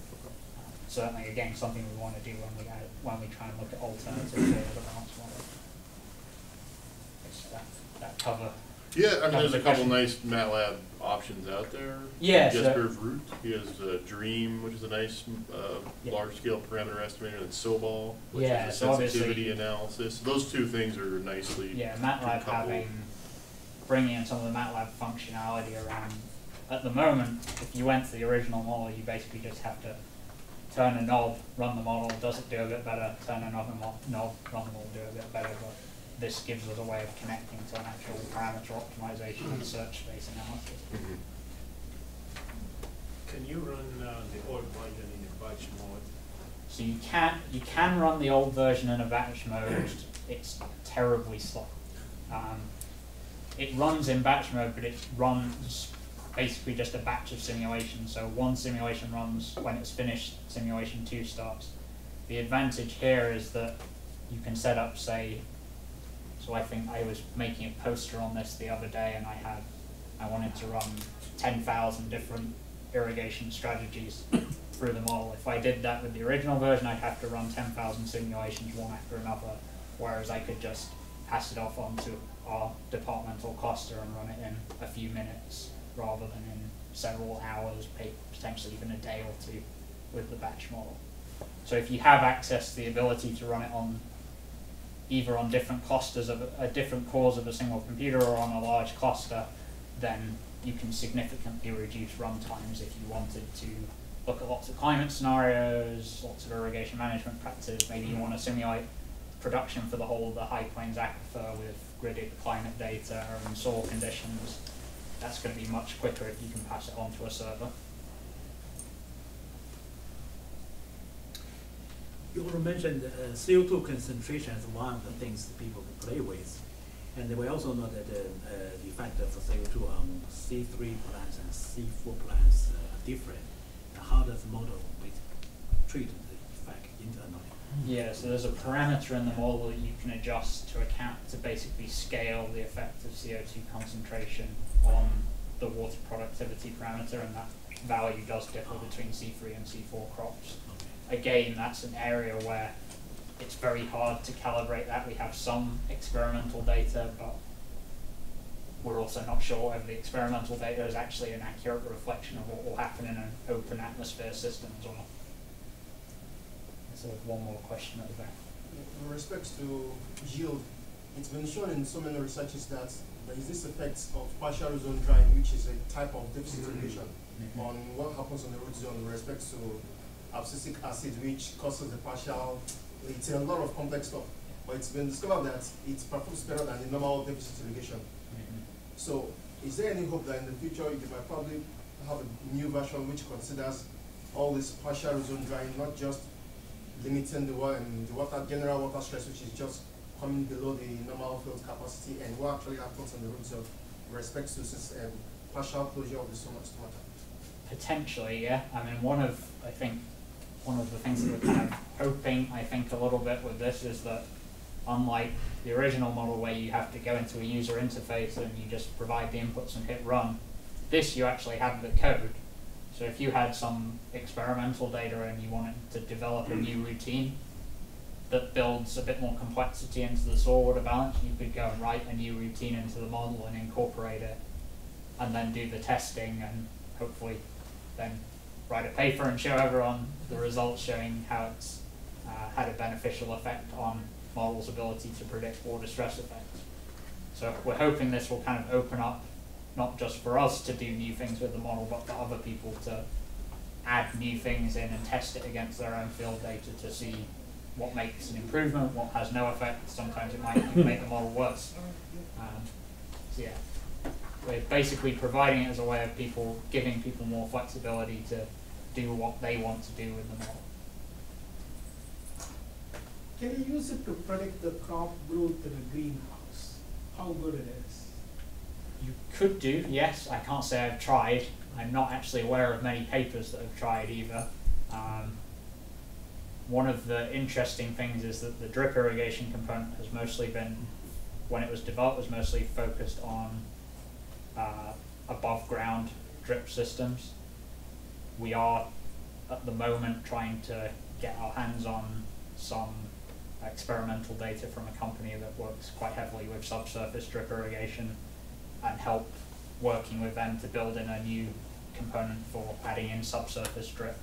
[SPEAKER 1] Certainly, again, something we want to do when we add, when we try and look at alternative soil water balance model. It's that, that cover.
[SPEAKER 5] yeah, I mean, there's a couple nice MATLAB options out there.
[SPEAKER 1] Yeah, so-
[SPEAKER 5] Jasper Vrugt, he has uh, Dream, which is a nice, uh,
[SPEAKER 1] Yeah.
[SPEAKER 5] large-scale parameter estimator, and Sobol, which
[SPEAKER 1] Yeah,
[SPEAKER 5] is a
[SPEAKER 1] so
[SPEAKER 5] sensitivity analysis. Those two things are nicely.
[SPEAKER 1] Yeah, MATLAB having, bringing in some of the MATLAB functionality around, at the moment, if you went to the original model, you basically just have to turn a knob, run the model, does it do a bit better, turn another knob, run the model, do a bit better, but this gives us a way of connecting to an actual parameter optimization and search space analysis.
[SPEAKER 5] Mhm.
[SPEAKER 7] Can you run uh, the old version in a batch mode?
[SPEAKER 1] So you can you can run the old version in a batch mode. It's terribly slow. Um, it runs in batch mode, but it runs basically just a batch of simulations. So one simulation runs when it's finished. Simulation two starts. The advantage here is that you can set up, say, so I think I was making a poster on this the other day, and I had I wanted to run ten thousand different irrigation strategies through the model. If I did that with the original version, I'd have to run ten thousand simulations one after another, whereas I could just pass it off onto our departmental cluster and run it in a few minutes rather than in several hours, potentially even a day or two with the batch model. So if you have access to the ability to run it on either on different clusters of a, a different cores of a single computer or on a large cluster, then you can significantly reduce run times if you wanted to look at lots of climate scenarios, lots of irrigation management practices. Maybe you want to simulate production for the whole of the High Plains aquifer with gridded climate data and soil conditions. That's going to be much quicker if you can pass it on to a server.
[SPEAKER 3] You also mentioned uh, CO2 concentration is one of the things that people can play with. And we also know that the, uh, the effect of CO2 on C3 plants and C4 plants uh, are different. How does the model treat the effect internally?
[SPEAKER 1] Yeah, so there's a parameter in the model that you can adjust to account to basically scale the effect of CO2 concentration on the water productivity parameter, and that value does differ between C3 and C4 crops. Again, that's an area where it's very hard to calibrate that. We have some experimental data, but we're also not sure whether the experimental data is actually an accurate reflection of what will happen in an open atmosphere system as well. So one more question at the back.
[SPEAKER 9] In respect to yield, it's been shown in so many researches that there is this effect of partial zone drying, which is a type of deficit mm-hmm. irrigation mm-hmm. on what happens on the root zone with respect to abscisic acid, which causes the partial, it's a lot of complex stuff. But it's been discovered that it performs better than the normal deficit irrigation. Mm-hmm. So is there any hope that in the future you might probably have a new version which considers all this partial zone drying, not just limiting the water and the water, general water stress, which is just coming below the normal field capacity, and what actually happens on the root zone with respect to this um, partial closure of the stomata?
[SPEAKER 1] Potentially, yeah. I mean, one of I think one of the things that we're kind of hoping, I think, a little bit with this is that unlike the original model where you have to go into a user interface and you just provide the inputs and hit run, this you actually have the code. So if you had some experimental data and you wanted to develop a new routine that builds a bit more complexity into the soil water balance, you could go and write a new routine into the model and incorporate it and then do the testing and hopefully then write a paper and show everyone the results showing how it's uh, had a beneficial effect on models' ability to predict water stress effects. So we're hoping this will kind of open up not just for us to do new things with the model, but for other people to add new things in and test it against their own field data to see what makes an improvement, what has no effect. Sometimes it might even make the model worse. Um, so yeah, we're basically providing it as a way of people giving people more flexibility to do what they want to do with the model.
[SPEAKER 8] Can you use it to predict the crop growth in a greenhouse? How good it is?
[SPEAKER 1] You could do, yes. I can't say I've tried. I'm not actually aware of many papers that have tried either. Um, one of the interesting things is that the drip irrigation component has mostly been, when it was developed, was mostly focused on uh, above ground drip systems. We are at the moment trying to get our hands on some experimental data from a company that works quite heavily with subsurface drip irrigation and help working with them to build in a new component for adding in subsurface drip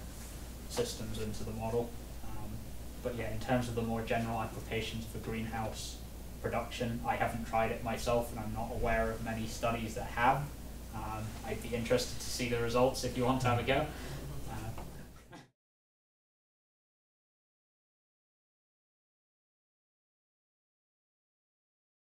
[SPEAKER 1] systems into the model. But yeah, in terms of the more general applications for greenhouse production, I haven't tried it myself and I'm not aware of many studies that have. Um, I'd be interested to see the results if you want to have a go.